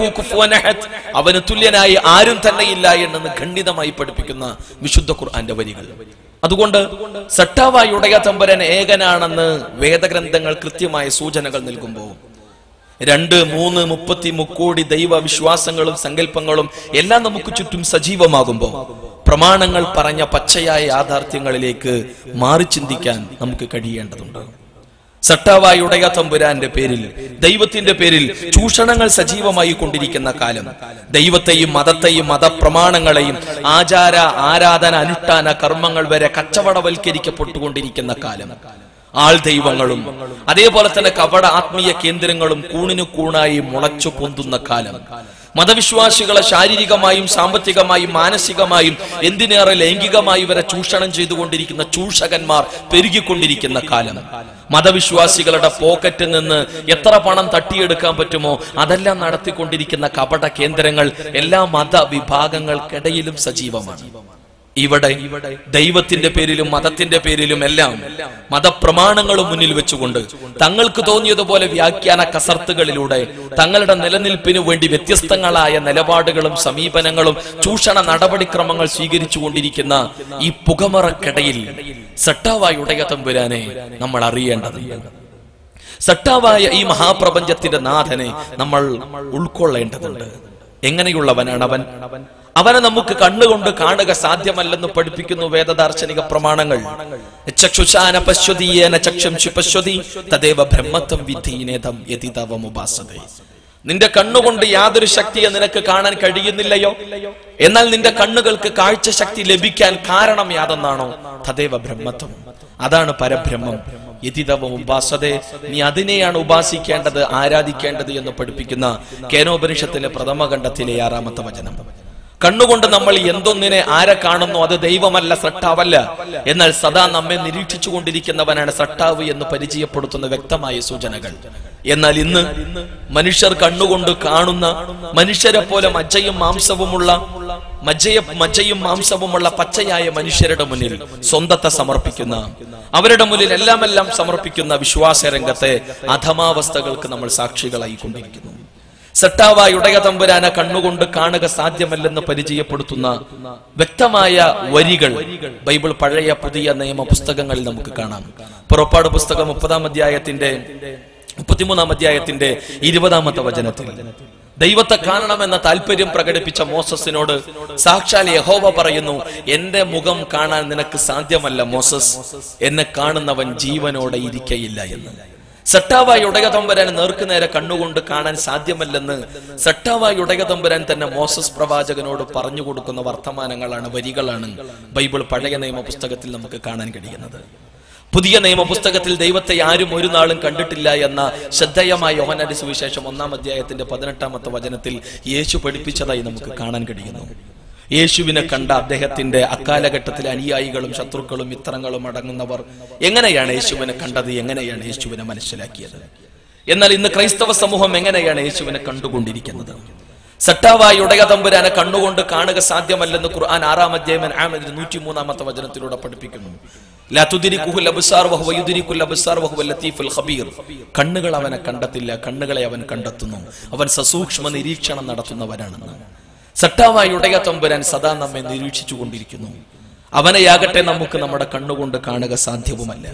കുഫുവൻ അഹദ് അവന് തുല്യനായി ആരും തന്നെ ഇല്ല എന്നെന്ന് ഖണ്ഡിതമായി പഠിപ്പിക്കുന്ന വിശുദ്ധ ഖുർആന്റെ വരികൾ. അതുകൊണ്ട് സട്ടാവായുടയ തമ്പരൻ ഏകനാണെന്ന് വേദഗ്രന്ഥങ്ങൾ കൃത്യമായ സൂചനകൾ നൽകുമ്പോൾ രണ്ട് മൂന്ന് മുപ്പത്തി മുക്കോടി ദൈവ വിശ്വാസങ്ങളും സങ്കല്പങ്ങളും എല്ലാം നമുക്ക് ചുറ്റും സജീവമാകുമ്പോൾ പ്രമാണങ്ങൾ പറഞ്ഞ പച്ചയായ യാഥാർത്ഥ്യങ്ങളിലേക്ക് മാറി ചിന്തിക്കാൻ നമുക്ക് കഴിയേണ്ടതുണ്ട്. സട്ടാവായി ഉടയ തമ്പുരാന്റെ പേരിൽ ദൈവത്തിന്റെ പേരിൽ ചൂഷണങ്ങൾ സജീവമായി കൊണ്ടിരിക്കുന്ന കാലം. ദൈവത്തെയും മതത്തെയും മതപ്രമാണങ്ങളെയും ആചാര ആരാധന അനുഷ്ഠാന കർമ്മങ്ങൾ വരെ കച്ചവടവൽക്കരിക്കപ്പെട്ടുകൊണ്ടിരിക്കുന്ന കാലം. ആൾ ദൈവങ്ങളും. അതേപോലെ തന്നെ കപട ആത്മീയ കേന്ദ്രങ്ങളും കൂണിനു കൂണായി മുളച്ചു പൊന്തുന്ന കാലം. മതവിശ്വാസികളെ ശാരീരികമായും സാമ്പത്തികമായും മാനസികമായും എന്തിനേറെ ലൈംഗികമായി വരെ ചൂഷണം ചെയ്തുകൊണ്ടിരിക്കുന്ന ചൂഷകന്മാർ പെരുകിക്കൊണ്ടിരിക്കുന്ന കാലം. മതവിശ്വാസികളുടെ പോക്കറ്റിൽ നിന്ന് എത്ര പണം തട്ടിയെടുക്കാൻ പറ്റുമോ അതെല്ലാം നടത്തിക്കൊണ്ടിരിക്കുന്ന കപട കേന്ദ്രങ്ങൾ എല്ലാ മതവിഭാഗങ്ങൾക്കിടയിലും സജീവമാണ്. ഇവിടെ ദൈവത്തിന്റെ പേരിലും മതത്തിന്റെ പേരിലും എല്ലാം മതപ്രമാണങ്ങളും മുന്നിൽ വെച്ചുകൊണ്ട് തങ്ങൾക്ക് തോന്നിയതുപോലെ വ്യാഖ്യാന കസർത്തുകളിലൂടെ തങ്ങളുടെ നിലനിൽപ്പിനു വേണ്ടി വ്യത്യസ്തങ്ങളായ നിലപാടുകളും സമീപനങ്ങളും ചൂഷണ നടപടിക്രമങ്ങൾ സ്വീകരിച്ചു കൊണ്ടിരിക്കുന്ന ഈ പുകമറക്കിടയിൽ സട്ടാവായി ഉടയ തമ്പുരാനെ നമ്മൾ അറിയേണ്ടതുണ്ട്. സട്ടാവായ ഈ മഹാപ്രപഞ്ചത്തിന്റെ നാഥനെ നമ്മൾ ഉൾക്കൊള്ളേണ്ടതുണ്ട്. എങ്ങനെയുള്ളവനാണ് അവൻ അവനെ നമുക്ക് കണ്ണുകൊണ്ട് കാണുക സാധ്യമല്ലെന്ന് പഠിപ്പിക്കുന്നു വേദദാർശനിക പ്രമാണങ്ങൾ. ചക്ഷം തദേവ ബ്രഹ്മത്വം നിന്റെ കണ്ണുകൊണ്ട് യാതൊരു ശക്തിയെ നിനക്ക് കാണാൻ കഴിയുന്നില്ലയോ? എന്നാൽ നിന്റെ കണ്ണുകൾക്ക് കാഴ്ച ശക്തി ലഭിക്കാൻ കാരണം യാതെന്നാണോ? തദേവ ബ്രഹ്മത്വം. അതാണ് പരബ്രഹ്മം. യതിതവം ഉപാസത നീ അതിനെയാണ് ഉപാസിക്കേണ്ടത് ആരാധിക്കേണ്ടത് എന്ന് പഠിപ്പിക്കുന്ന കേനോപനിഷത്തിലെ പ്രഥമ ഖണ്ഡത്തിലെ ആറാമത്തെ വചനം. കണ്ണുകൊണ്ട് നമ്മൾ എന്തൊന്നിനെ ആരെ കാണുന്നു അത് ദൈവമല്ല സട്ടാവല്ല എന്നാൽ സദാ നമ്മെ നിരീക്ഷിച്ചു കൊണ്ടിരിക്കുന്നവനാണ് സട്ടാവ് എന്ന് പരിചയപ്പെടുത്തുന്ന വ്യക്തമായ സൂചനകൾ. എന്നാൽ ഇന്ന് മനുഷ്യർ കണ്ണുകൊണ്ട് കാണുന്ന മനുഷ്യരെ പോലെ മജ്ജയും മാംസവുമുള്ള മജ്ജയ മജ്ജയും മാംസവുമുള്ള പച്ചയായ മനുഷ്യരുടെ മുന്നിൽ സ്വന്തത്തെ സമർപ്പിക്കുന്ന അവരുടെ മുന്നിൽ എല്ലാം എല്ലാം സമർപ്പിക്കുന്ന വിശ്വാസ രംഗത്തെ അധമാവസ്ഥകൾക്ക് നമ്മൾ സാക്ഷികളായി കൊണ്ടിരിക്കുന്നു. സട്ടാവായ ഉടയ തമ്പുരാനെ കണ്ണുകൊണ്ട് കാണുക സാധ്യമല്ലെന്ന് പരിചയപ്പെടുത്തുന്ന വ്യക്തമായ വരികൾ ബൈബിൾ പഴയ പുതിയ നിയമ പുസ്തകങ്ങളിൽ നമുക്ക് കാണാം. പുറപ്പാട് പുസ്തകം മുപ്പതാം അധ്യായത്തിന്റെ മുപ്പത്തിമൂന്നാം അധ്യായത്തിന്റെ ഇരുപതാമത്തെ വചനത്തിൽ. ദൈവത്തെ കാണണമെന്ന താല്പര്യം പ്രകടിപ്പിച്ച മോസസിനോട് സാക്ഷാൽ യഹോവ പറയുന്നു എന്റെ മുഖം കാണാൻ നിനക്ക് സാധ്യമല്ല മോസസ്. എന്നെ കാണുന്നവൻ ജീവനോടെ ഇരിക്കയില്ല എന്ന്. സട്ടാവായി നേർക്ക് നേരെ കണ്ണുകൊണ്ട് കാണാൻ സാധ്യമല്ലെന്ന് സട്ടാവായി ഉടയതമ്പുരാൻ തന്നെ മോസസ് പ്രവാചകനോട് പറഞ്ഞു കൊടുക്കുന്ന വർത്തമാനങ്ങളാണ് വരികളാണ് ബൈബിൾ പഴയ നിയമ പുസ്തകത്തിൽ നമുക്ക് കാണാൻ കഴിയുന്നത്. പുതിയ നിയമ പുസ്തകത്തിൽ ദൈവത്തെ ആരും ഒരു നാളും കണ്ടിട്ടില്ല എന്ന ശ്രദ്ധേയമായ യോഹനാന്റെ സുവിശേഷം ഒന്നാം അധ്യായത്തിന്റെ പതിനെട്ടാമത്തെ വചനത്തിൽ യേശു പഠിപ്പിച്ചതായി നമുക്ക് കാണാൻ കഴിയുന്നു. യേശുവിനെ കണ്ട അദ്ദേഹത്തിന്റെ അക്കാലഘട്ടത്തിലെ അനുയായികളും ശത്രുക്കളും മിത്രങ്ങളും അടങ്ങുന്നവർ എങ്ങനെയാണ് യേശുവിനെ കണ്ടത്? എങ്ങനെയാണ് യേശുവിനെ മനസ്സിലാക്കിയത്? എന്നാൽ ഇന്ന് ക്രൈസ്തവ സമൂഹം എങ്ങനെയാണ് യേശുവിനെ കണ്ടുകൊണ്ടിരിക്കുന്നത്? സട്ടാവായി ഉടയ തമ്പുരാനെ കണ്ണുകൊണ്ട് കാണുക സാധ്യമല്ലെന്ന് ഖുർആൻ ആറാം അധ്യായം ആമതിന് നൂറ്റി മൂന്നാമത്തെ വചനത്തിലൂടെ പഠിപ്പിക്കുന്നു. കണ്ണുകൾ അവനെ കണ്ടെത്തില്ല കണ്ണുകളെ അവൻ കണ്ടെത്തുന്നു. അവൻ സസൂക്ഷ്മ നിരീക്ഷണം നടത്തുന്നവനാണെന്ന്. സട്ടാവായി ഉടയ തമ്പുരാൻ സദാ നമ്മെ നിരീക്ഷിച്ചു കൊണ്ടിരിക്കുന്നു അവനെയാകട്ടെ നമുക്ക് നമ്മുടെ കണ്ണുകൊണ്ട് കാണുക സാധ്യവുമല്ല.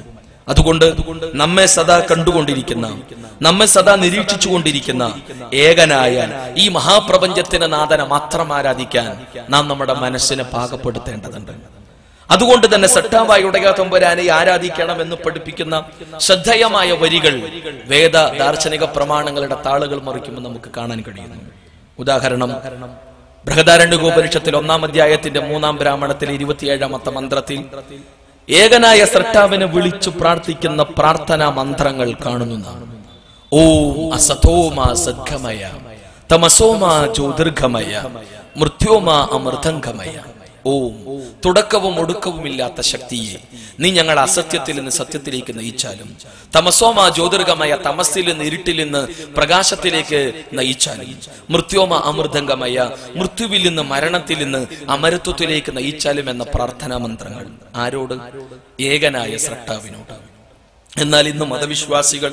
അതുകൊണ്ട് നമ്മെ സദാ കണ്ടുകൊണ്ടിരിക്കുന്ന നമ്മെ സദാ നിരീക്ഷിച്ചു കൊണ്ടിരിക്കുന്ന ഏകനായ ഈ മഹാപ്രപഞ്ചത്തിന്റെ നാഥനെ മാത്രം ആരാധിക്കാൻ നാം നമ്മുടെ മനസ്സിനെ പാകപ്പെടുത്തേണ്ടതുണ്ട്. അതുകൊണ്ട് തന്നെ സട്ടാവായി ഉടയ തമ്പുരാനെ ആരാധിക്കണം എന്ന് പഠിപ്പിക്കുന്ന ശ്രദ്ധേയമായ വരികൾ വേദ ദാർശനിക പ്രമാണങ്ങളുടെ താളുകൾ മറിക്കുമ്പോൾ നമുക്ക് കാണാൻ കഴിയുന്നു. ഉദാഹരണം ബൃഹദാരണ്യകോപനിഷത്തിൽ ഒന്നാം അധ്യായത്തിന്റെ മൂന്നാം ബ്രാഹ്മണത്തിൽ ഇരുപത്തിയേഴാമത്തെ മന്ത്രത്തിൽ ഏകനായ സൃഷ്ടാവിനെ വിളിച്ചു പ്രാർത്ഥിക്കുന്ന പ്രാർത്ഥനാ മന്ത്രങ്ങൾ കാണുന്നു ഓം അസതോമാ സദ്ഗമയ തമസോമാ ജ്യോതിർഗമയ മൃത്യോമാ അമൃതംഗമയ. ഓം തുടക്കവും ഒടുക്കവുമില്ലാത്ത ശക്തിയെ നീ ഞങ്ങൾ അസത്യത്തിൽ നിന്ന് സത്യത്തിലേക്ക് നയിച്ചാലും തമസോമ ജ്യോതിർഗമായ തമസിൽ നിന്ന് ഇരുട്ടിൽ നിന്ന് പ്രകാശത്തിലേക്ക് നയിച്ചാലും മൃത്യോമ അമൃതംഗമായ മൃത്യുവിൽ നിന്ന് മരണത്തിൽ നിന്ന് അമരത്വത്തിലേക്ക് നയിച്ചാലും എന്ന പ്രാർത്ഥനാ മന്ത്രങ്ങൾ ആരോട്? ഏകനായ സ്രഷ്ടാവിനോട് എന്നാൽ ഇന്ന് മതവിശ്വാസികൾ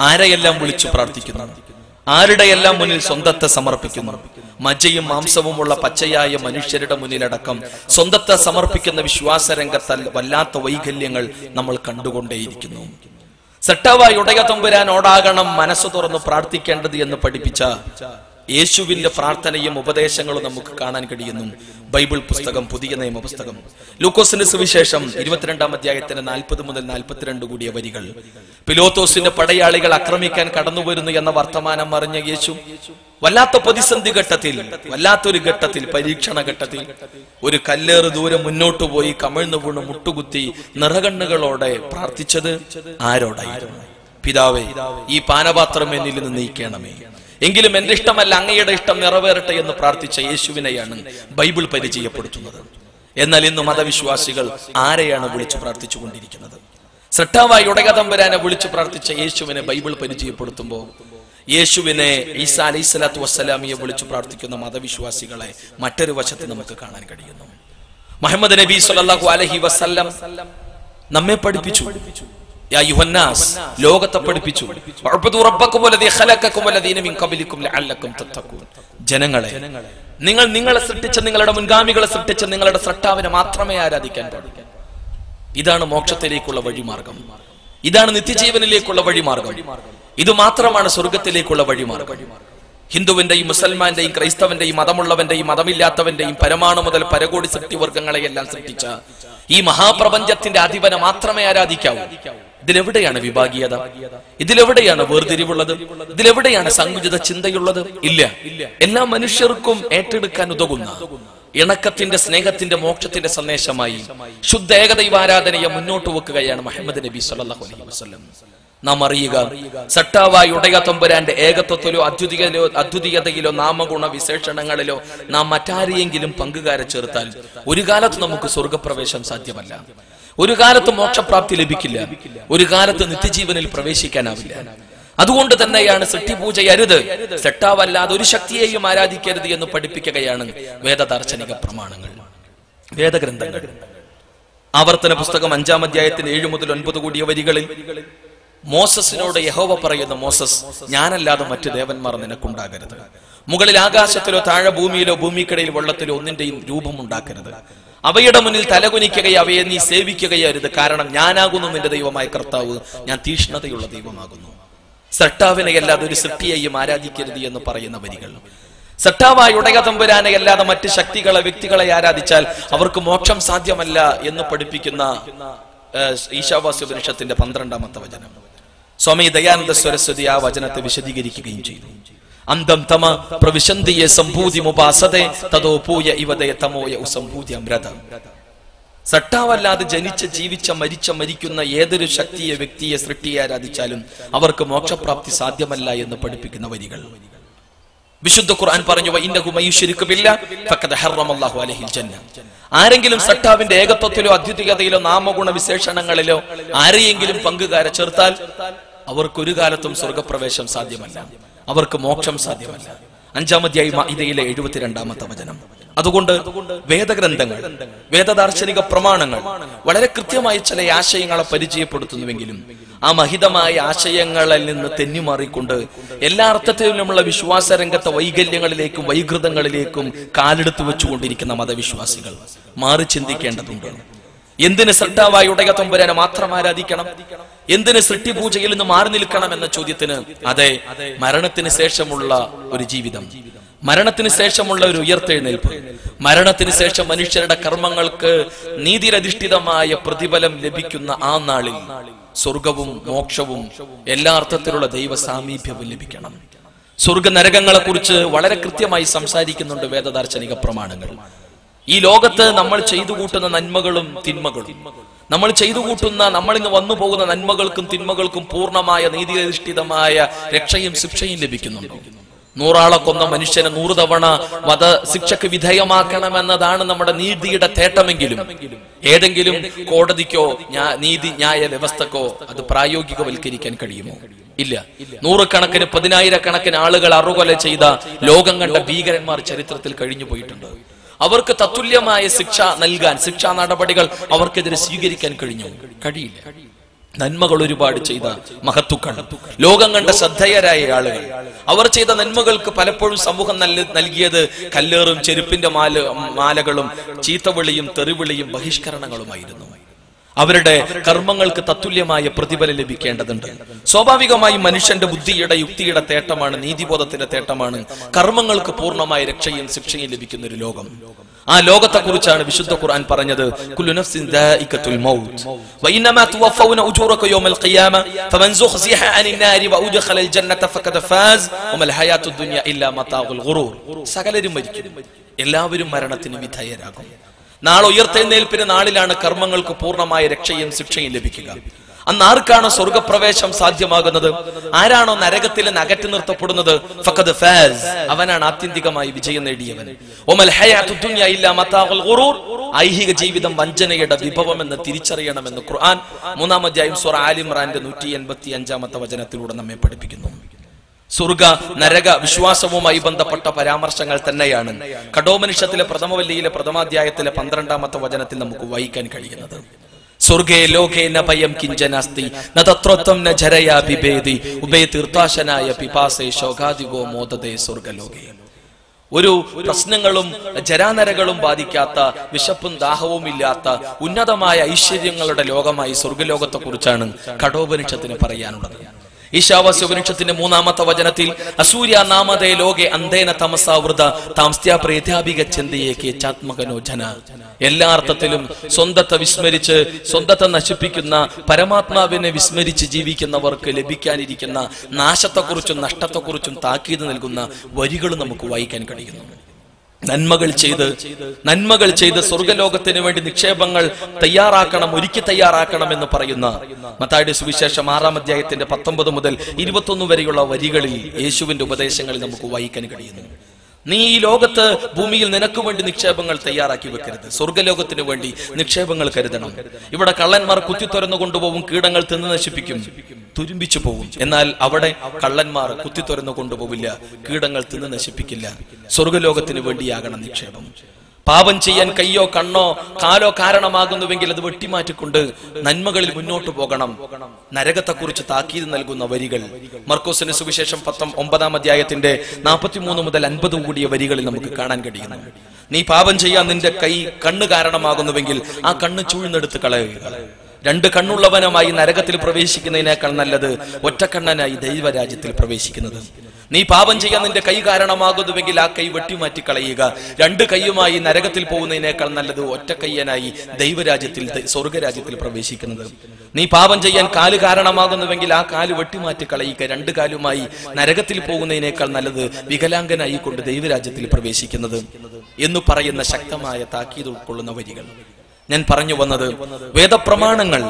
ആരെയെല്ലാം വിളിച്ചു പ്രാർത്ഥിക്കുന്നു? ആരുടെയെല്ലാം മുന്നിൽ സ്വന്തത്തെ സമർപ്പിക്കുന്നു? മജ്ജയും മാംസവുമുള്ള പച്ചയായ മനുഷ്യരുടെ മുന്നിലടക്കം സ്വന്തത്തെ സമർപ്പിക്കുന്ന വിശ്വാസ രംഗത്താൽ വല്ലാത്ത വൈകല്യങ്ങൾ നമ്മൾ കണ്ടുകൊണ്ടേയിരിക്കുന്നു. സെട്ടാവായി ഉടയ തമ്പുരാനോടാകണം മനസ്സ് തുറന്ന് പ്രാർത്ഥിക്കേണ്ടത് എന്ന് പഠിപ്പിച്ച യേശുവിന്റെ പ്രാർത്ഥനയും ഉപദേശങ്ങളും നമുക്ക് കാണാൻ കഴിയുന്നു. ബൈബിൾ പുസ്തകം പുതിയ നിയമ പുസ്തകം ലൂക്കോസിന്റെ സുവിശേഷം ഇരുപത്തിരണ്ടാം അധ്യായത്തിന് നാൽപ്പത് മുതൽ നാൽപ്പത്തിരണ്ട് കൂടിയ വരികൾ. പിലോത്തോസിന്റെ പടയാളികൾ ആക്രമിക്കാൻ കടന്നു വരുന്നു എന്ന വർത്തമാനം അറിഞ്ഞ യേശു വല്ലാത്ത പ്രതിസന്ധി ഘട്ടത്തിൽ വല്ലാത്തൊരു ഘട്ടത്തിൽ പരീക്ഷണ ഘട്ടത്തിൽ ഒരു കല്ലേറ് ദൂരം മുന്നോട്ട് പോയി കമിഴ്ന്നു വീണ് മുട്ടുകുത്തി നിറകണ്ണുകളോടെ പ്രാർത്ഥിച്ചത് ആരോടായിരുന്നു? പിതാവേ ഈ പാനപാത്രം എന്നിൽ നിന്ന് നീക്കണമേ. എങ്കിലും എന്റെ ഇഷ്ടമല്ല അങ്ങയുടെ ഇഷ്ടം നിറവേറട്ടെ എന്ന് പ്രാർത്ഥിച്ച യേശുവിനെയാണ് ബൈബിൾ പരിചയപ്പെടുത്തുന്നത്. എന്നാൽ ഇന്ന് മതവിശ്വാസികൾ ആരെയാണ് വിളിച്ചു പ്രാർത്ഥിച്ചുകൊണ്ടിരിക്കുന്നത്? ശ്രദ്ധാവായി ഉടകതമ്പരാനെ വിളിച്ചു പ്രാർത്ഥിച്ച യേശുവിനെ ബൈബിൾ പരിചയപ്പെടുത്തുമ്പോൾ യേശുവിനെ ഈസ അലൈഹി സ്വലാത്തു വസ്സലാമിയെ വിളിച്ചു പ്രാർത്ഥിക്കുന്ന മതവിശ്വാസികളെ മറ്റൊരു വശത്ത് നമുക്ക് കാണാൻ കഴിയുന്നു. മുഹമ്മദ് നബി സല്ലല്ലാഹു അലഹി വസല്ലം നമ്മെ പഠിപ്പിച്ചു. ലോകത്തെ പഠിപ്പിച്ചു. ജനങ്ങളെ നിങ്ങൾ നിങ്ങളെ സൃഷ്ടിച്ച നിങ്ങളുടെ മുൻഗാമികളെ സൃഷ്ടിച്ച നിങ്ങളുടെ സൃഷ്ടാവിനെ മാത്രമേ ആരാധിക്കാൻ പാടില്ല ഇതാണ് മോക്ഷത്തിലേക്കുള്ള വഴിമാർഗം. ഇതാണ് നിത്യജീവനിലേക്കുള്ള വഴിമാർഗം. ഇത് മാത്രമാണ് സ്വർഗത്തിലേക്കുള്ള വഴിമാർഗം. ഹിന്ദുവിന്റെയും മുസൽമാന്റെയും ക്രൈസ്തവന്റെയും മതമുള്ളവന്റെയും മതമില്ലാത്തവന്റെയും പരമാണു മുതൽ പരകോടി സൃഷ്ടിവർഗങ്ങളെയെല്ലാം സൃഷ്ടിച്ച ഈ മഹാപ്രപഞ്ചത്തിന്റെ അധിപനെ മാത്രമേ ആരാധിക്കാവൂ. ഇതിലെവിടെയാണ് വിഭാഗീയത? ഇതിലെവിടെയാണ് വേർതിരിവുള്ളത്? ഇതിലെവിടെയാണ് സങ്കുചിത ചിന്തയുള്ളത്? ഇല്ല. എല്ലാ മനുഷ്യർക്കും ഏറ്റെടുക്കാൻ ഉതകുന്ന ഇണക്കത്തിന്റെ സ്നേഹത്തിന്റെ മോക്ഷത്തിന്റെ സന്ദേശമായി ശുദ്ധ ഏകദൈവാരാധനയെ മുന്നോട്ട് വെക്കുകയാണ് മുഹമ്മദ് നബി സല്ലല്ലാഹു അലൈഹി വസല്ലം. നാം അറിയുക സട്ടാവായി ഉടയ തമ്പുരാന്റെ ഏകത്വത്തിലോ അദ്വിതീയതയിലോ അദ്വിതീയതയിലോ നാമഗുണ വിശേഷണങ്ങളിലോ നാം മറ്റാരെയെങ്കിലും പങ്കുകാരെ ചേർത്താൽ ഒരു കാലത്ത് നമുക്ക് സ്വർഗപ്രവേശം സാധ്യമല്ല. ഒരു കാലത്ത് മോക്ഷപ്രാപ്തി ലഭിക്കില്ല. ഒരു കാലത്ത് നിത്യജീവനിൽ പ്രവേശിക്കാനാവില്ല. അതുകൊണ്ട് തന്നെയാണ് സൃഷ്ടിപൂജ അരുത് സെട്ടാവല്ലാതെ ഒരു ശക്തിയെയും ആരാധിക്കരുത് എന്ന് പഠിപ്പിക്കുകയാണ് വേദദാർശനിക പ്രമാണങ്ങൾ. വേദഗ്രന്ഥങ്ങൾ. ആവർത്തന പുസ്തകം അഞ്ചാം അധ്യായത്തിന് ഏഴ് മുതൽ ഒൻപത് കൂടിയ വരികളിൽ മോസസിനോട് യഹോവ പറയുന്ന മോസസ് ഞാനല്ലാതെ മറ്റു ദേവന്മാർ നിനക്കുണ്ടാകരുത്. മുകളിൽ ആകാശത്തിലോ താഴെ ഭൂമിയിലോ ഭൂമിക്കിടയിൽ വെള്ളത്തിലോ ഒന്നിന്റെയും രൂപമുണ്ടാക്കരുത്. അവയുടെ മുന്നിൽ തലകുനിക്കുകയോ അവയെ നീ സേവിക്കുകയോ അരുത് കാരണം ഞാനാകുന്നു നിന്റെ ദൈവമായ കർത്താവ്. ഞാൻ തീഷ്ണതയുള്ള ദൈവമാകുന്നു. സട്ടാവിനെ അല്ലാതെ ഒരു സൃഷ്ടിയെയും ആരാധിക്കരുത് എന്ന് പറയുന്ന വരികൾ. സട്ടാവായ ഉടക തമ്പുരാനെ അല്ലാതെ മറ്റ് ശക്തികളെ വ്യക്തികളെ ആരാധിച്ചാൽ അവർക്ക് മോക്ഷം സാധ്യമല്ല എന്ന് പഠിപ്പിക്കുന്ന ഏഹ്, ഈശാവാസ്യ ഉപനിഷത്തിന്റെ പന്ത്രണ്ടാമത്തെ വചനം. സ്വാമി ദയാനന്ദ സരസ്വതി ആ വചനത്തെ വിശദീകരിക്കുകയും ചെയ്തു. അന്തം തമ പ്രവിശന്തിയെ സംഭൂതി മുപാസതെ തതോ പൂയ ഇവതേ തമോയ ഉസംഭൂതി അമൃത. സട്ടാവല്ലാതെ ജനിച്ച ജീവിച്ച മരിച്ച മരിക്കുന്ന ഏതൊരു ശക്തിയെ വ്യക്തിയെ സൃഷ്ടിയെ ആരാധിച്ചാലും അവർക്ക് മോക്ഷപ്രാപ്തി സാധ്യമല്ല എന്ന് പഠിപ്പിക്കുന്ന വരികൾ. വിശുദ്ധ ഖുർആൻ പറഞ്ഞു. ആരെങ്കിലും സട്ടാവിന്റെ ഏകത്വത്തിലോ അദ്വിതീയതയിലോ നാമഗുണ വിശേഷണങ്ങളിലോ ആരെയെങ്കിലും പങ്കുകാരെ ചേർത്താൽ അവർക്കൊരു കാലത്തും സ്വർഗപ്രവേശം സാധ്യമല്ല. അവർക്ക് മോക്ഷം സാധ്യമല്ല. അഞ്ചാമധ്യായി ഇതയിലെ എഴുപത്തിരണ്ടാമത്തെ വചനം. അതുകൊണ്ട് വേദഗ്രന്ഥങ്ങൾ വേദദാർശനിക പ്രമാണങ്ങൾ വളരെ കൃത്യമായി ചില ആശയങ്ങളെ പരിചയപ്പെടുത്തുന്നുവെങ്കിലും ആ മഹിതമായ ആശയങ്ങളിൽ നിന്ന് തെന്നിമാറിക്കൊണ്ട് എല്ലാ അർത്ഥത്തിലുമുള്ള വിശ്വാസ രംഗത്തെ വൈകല്യങ്ങളിലേക്കും വൈകൃതങ്ങളിലേക്കും കാലെടുത്ത് വെച്ചുകൊണ്ടിരിക്കുന്ന മതവിശ്വാസികൾ മാറി ചിന്തിക്കേണ്ടതുണ്ട്. എന്തിന് ശ്രദ്ധാവായി ഉടയ തമ്പുരാനെ മാത്രം ആരാധിക്കണം? എന്തിന് സൃഷ്ടിപൂജയിൽ നിന്ന് മാറി നിൽക്കണം എന്ന ചോദ്യത്തിന് അതെ മരണത്തിന് ശേഷമുള്ള ഒരു ജീവിതം. മരണത്തിന് ശേഷമുള്ള ഒരു ഉയർത്തെഴുന്നേൽപ്പ്. മരണത്തിന് ശേഷം മനുഷ്യരുടെ കർമ്മങ്ങൾക്ക് നീതിരധിഷ്ഠിതമായ പ്രതിഫലം ലഭിക്കുന്ന ആ നാളിൽ സ്വർഗവും മോക്ഷവും എല്ലാ അർത്ഥത്തിലുള്ള ദൈവ സാമീപ്യവും ലഭിക്കണം. സ്വർഗ നരകങ്ങളെ കുറിച്ച് വളരെ കൃത്യമായി സംസാരിക്കുന്നുണ്ട് വേദദാർശനിക പ്രമാണങ്ങൾ. ഈ ലോകത്ത് നമ്മൾ ചെയ്തു കൂട്ടുന്ന നന്മകളും തിന്മകളും. നമ്മൾ ചെയ്തു കൂട്ടുന്ന നമ്മളിന്ന് വന്നു പോകുന്ന നന്മകൾക്കും തിന്മകൾക്കും പൂർണമായ നീതിയധിഷ്ഠിതമായ രക്ഷയും ശിക്ഷയും ലഭിക്കുന്നുണ്ടോ? നൂറാളെ കൊന്ന മനുഷ്യനെ നൂറ് തവണ വധ ശിക്ഷക്ക് വിധേയമാക്കണമെന്നതാണ് നമ്മുടെ നീതിയുടെ തേട്ടമെങ്കിലും. ഏതെങ്കിലും കോടതിക്കോ നീതി ന്യായ വ്യവസ്ഥക്കോ അത് പ്രായോഗികവൽക്കരിക്കാൻ കഴിയുമോ? ഇല്ല. നൂറുകണക്കിന് പതിനായിരക്കണക്കിന് ആളുകൾ അറുകൊല ചെയ്ത ലോകം കണ്ട ഭീകരന്മാർ ചരിത്രത്തിൽ കഴിഞ്ഞു പോയിട്ടുണ്ട് അവർക്ക് തത്തുല്യമായ ശിക്ഷ നൽകാൻ ശിക്ഷാ നടപടികൾ അവർക്കെതിരെ സ്വീകരിക്കാൻ കഴിഞ്ഞു. കഴിയില്ല. നന്മകൾ ഒരുപാട് ചെയ്ത മഹത്തുക്കൾ. ലോകം കണ്ട ശ്രദ്ധേയരായ ആളുകൾ. അവർ ചെയ്ത നന്മകൾക്ക് പലപ്പോഴും സമൂഹം നൽകിയത് കല്ലേറും ചെരുപ്പിന്റെ മാല മാലകളും ചീത്തവിളിയും തെറിവിളിയും ബഹിഷ്കരണങ്ങളുമായിരുന്നു. അവരുടെ കർമ്മങ്ങൾക്ക് തത്തുല്യമായ പ്രതിഫലം ലഭിക്കേണ്ടതുണ്ട്. സ്വാഭാവികമായും മനുഷ്യന്റെ ബുദ്ധിയുടെ യുക്തിയുടെ തേട്ടമാണ് നീതിബോധത്തിന്റെ തേട്ടമാണ് കർമ്മങ്ങൾക്ക് പൂർണമായ രക്ഷയും ശിക്ഷയും ലഭിക്കുന്ന ഒരു ലോകം. ആ ലോകത്തെ കുറിച്ചാണ് വിശുദ്ധ ഖുർആൻ പറഞ്ഞത്. സകലരും മരിക്കും. എല്ലാവരും മരണത്തിന് വിധേയരാകും. നാളെ ഉയർത്തെഴുന്നേൽപ്പിന് നാളിലാണ് കർമ്മങ്ങൾക്ക് പൂർണമായ രക്ഷയും ശിക്ഷയും ലഭിക്കുക. അന്ന് ആർക്കാണോ സ്വർഗപ്രവേശം സാധ്യമാകുന്നത്? ആരാണോ നരകത്തിൽ നിന്ന് അകറ്റി നിർത്തപ്പെടുന്നത് അവനാണ് ആത്യന്തികമായി വിജയം നേടിയവൻ. ഐഹിക ജീവിതം വഞ്ചനയുടെ വിഭവം എന്ന് തിരിച്ചറിയണമെന്ന് ഖുർആൻ മൂന്നാം അധ്യായം സൂറ ആലിമ്രാന്റെ നൂറ്റി എൺപത്തി അഞ്ചാമത്തെ വചനത്തിലൂടെ നമ്മെ പഠിപ്പിക്കുന്നു. സ്വർഗ നരക വിശ്വാസവുമായി ബന്ധപ്പെട്ട പരാമർശങ്ങൾ തന്നെയാണ്. കടോമനിഷത്തിലെ പ്രഥമവല്ലിയിലെ പ്രഥമാധ്യായത്തിലെ പന്ത്രണ്ടാമത്തെ വചനത്തിൽ നമുക്ക് വായിക്കാൻ കഴിയുന്നത്. സ്വർഗേ ലോകേ ന ഭയം കിഞ്ചനാസ്തി ന തത്രോത്വം ന ജരയാ ബിഭേദി ഉഭയ തീർത്ഥാശനായ പിപാസേ ശോകാദികോ മോദതേ സ്വർഗലോകേ. ഒരു പ്രശ്നങ്ങളും ജരാനരകളും ബാധിക്കാത്ത വിശപ്പും ദാഹവും ഇല്ലാത്ത ഉന്നതമായ ഐശ്വര്യങ്ങളുടെ ലോകമായി സ്വർഗലോകത്തെ കുറിച്ചാണ് കടോപനിഷത്തിന് പറയാനുള്ളത്. ഈശാവാസ്യ ഉപനിഷത്തിന്റെ മൂന്നാമത്തെ വചനത്തിൽ അസൂര്യ നാമതേ ലോകെ അന്തേന തമസാവൃത താംസ്ത്യാ പ്രേത്യാപിക ചിന്തയേക്ക് ചാത്മകനോ ജന. എല്ലാ അർത്ഥത്തിലും സ്വന്തത്തെ വിസ്മരിച്ച് സ്വന്തത്തെ നശിപ്പിക്കുന്ന പരമാത്മാവിനെ വിസ്മരിച്ച് ജീവിക്കുന്നവർക്ക് ലഭിക്കാനിരിക്കുന്ന നാശത്തെക്കുറിച്ചും നഷ്ടത്തെക്കുറിച്ചും താക്കീത് നൽകുന്ന വരികൾ നമുക്ക് വായിക്കാൻ കഴിയുന്നു. നന്മകൾ ചെയ്ത് നന്മകൾ ചെയ്ത് സ്വർഗലോകത്തിന് വേണ്ടി നിക്ഷേപങ്ങൾ തയ്യാറാക്കണം ഒരുക്കി തയ്യാറാക്കണം എന്ന് പറയുന്ന മത്തായുടെ സുവിശേഷം ആറാം അധ്യായത്തിന്റെ പത്തൊമ്പത് മുതൽ ഇരുപത്തൊന്ന് വരെയുള്ള വരികളിൽ യേശുവിന്റെ ഉപദേശങ്ങളിൽ നമുക്ക് വായിക്കാൻ കഴിയുന്നു. നീ ഈ ലോകത്ത് ഭൂമിയിൽ നിനക്ക് വേണ്ടി നിക്ഷേപങ്ങൾ തയ്യാറാക്കി വെക്കരുത്. സ്വർഗലോകത്തിന് വേണ്ടി നിക്ഷേപങ്ങൾ കരുതണം. ഇവിടെ കള്ളന്മാർ കുത്തി തുറന്നു കൊണ്ടുപോകും കീടങ്ങൾ തിന്നു നശിപ്പിക്കും തുരുമ്പിച്ചു പോകും എന്നാൽ അവിടെ കള്ളന്മാർ കുത്തി തുറന്നു കൊണ്ടുപോവില്ല കീടങ്ങൾ തിന്നു നശിപ്പിക്കില്ല. സ്വർഗലോകത്തിന് വേണ്ടിയാകണം നിക്ഷേപം. പാപം ചെയ്യാൻ കയ്യോ കണ്ണോ കാലോ കാരണമാകുന്നുവെങ്കിൽ അത് വെട്ടിമാറ്റിക്കൊണ്ട് നന്മകളിൽ മുന്നോട്ട് പോകണം. നരകത്തെക്കുറിച്ച് താക്കീത് നൽകുന്ന വരികൾ. മർക്കോസിന് സുവിശേഷം പത്തം ഒമ്പതാം അധ്യായത്തിന്റെ നാൽപ്പത്തിമൂന്ന് മുതൽ അൻപത് കൂടിയ വരികളിൽ നമുക്ക് കാണാൻ കഴിയുന്നു. നീ പാപം ചെയ്യാൻ നിന്റെ കൈ കണ്ണ് കാരണമാകുന്നുവെങ്കിൽ ആ കണ്ണ് ചൂഴ്ന്നെടുത്ത് കളയുക. രണ്ട് കണ്ണുള്ളവനുമായി നരകത്തിൽ പ്രവേശിക്കുന്നതിനേക്കാൾ നല്ലത് ഒറ്റക്കണ്ണനായി ദൈവരാജ്യത്തിൽ പ്രവേശിക്കുന്നത്. നീ പാപം ചെയ്യാൻ നിന്റെ കൈ കാരണമാകുന്നുവെങ്കിൽ ആ കൈ വെട്ടിമാറ്റി കളയുക രണ്ട് കൈയുമായി നരകത്തിൽ പോകുന്നതിനേക്കാൾ നല്ലത് ഒറ്റ കയ്യനായി ദൈവരാജ്യത്തിൽ സ്വർഗരാജ്യത്തിൽ പ്രവേശിക്കുന്നത്. നീ പാപം ചെയ്യാൻ കാൽ കാരണമാകുന്നുവെങ്കിൽ ആ കാൽ വെട്ടിമാറ്റി കളയുക രണ്ട് കാലുമായി നരകത്തിൽ പോകുന്നതിനേക്കാൾ നല്ലത് വികലാംഗനായി കൊണ്ട് ദൈവരാജ്യത്തിൽ പ്രവേശിക്കുന്നത് എന്ന് പറയുന്ന ശക്തമായ താക്കീത് ഉൾക്കൊള്ളുന്ന വരികൾ. ഞാൻ പറഞ്ഞു വന്നത് വേദപ്രമാണങ്ങൾ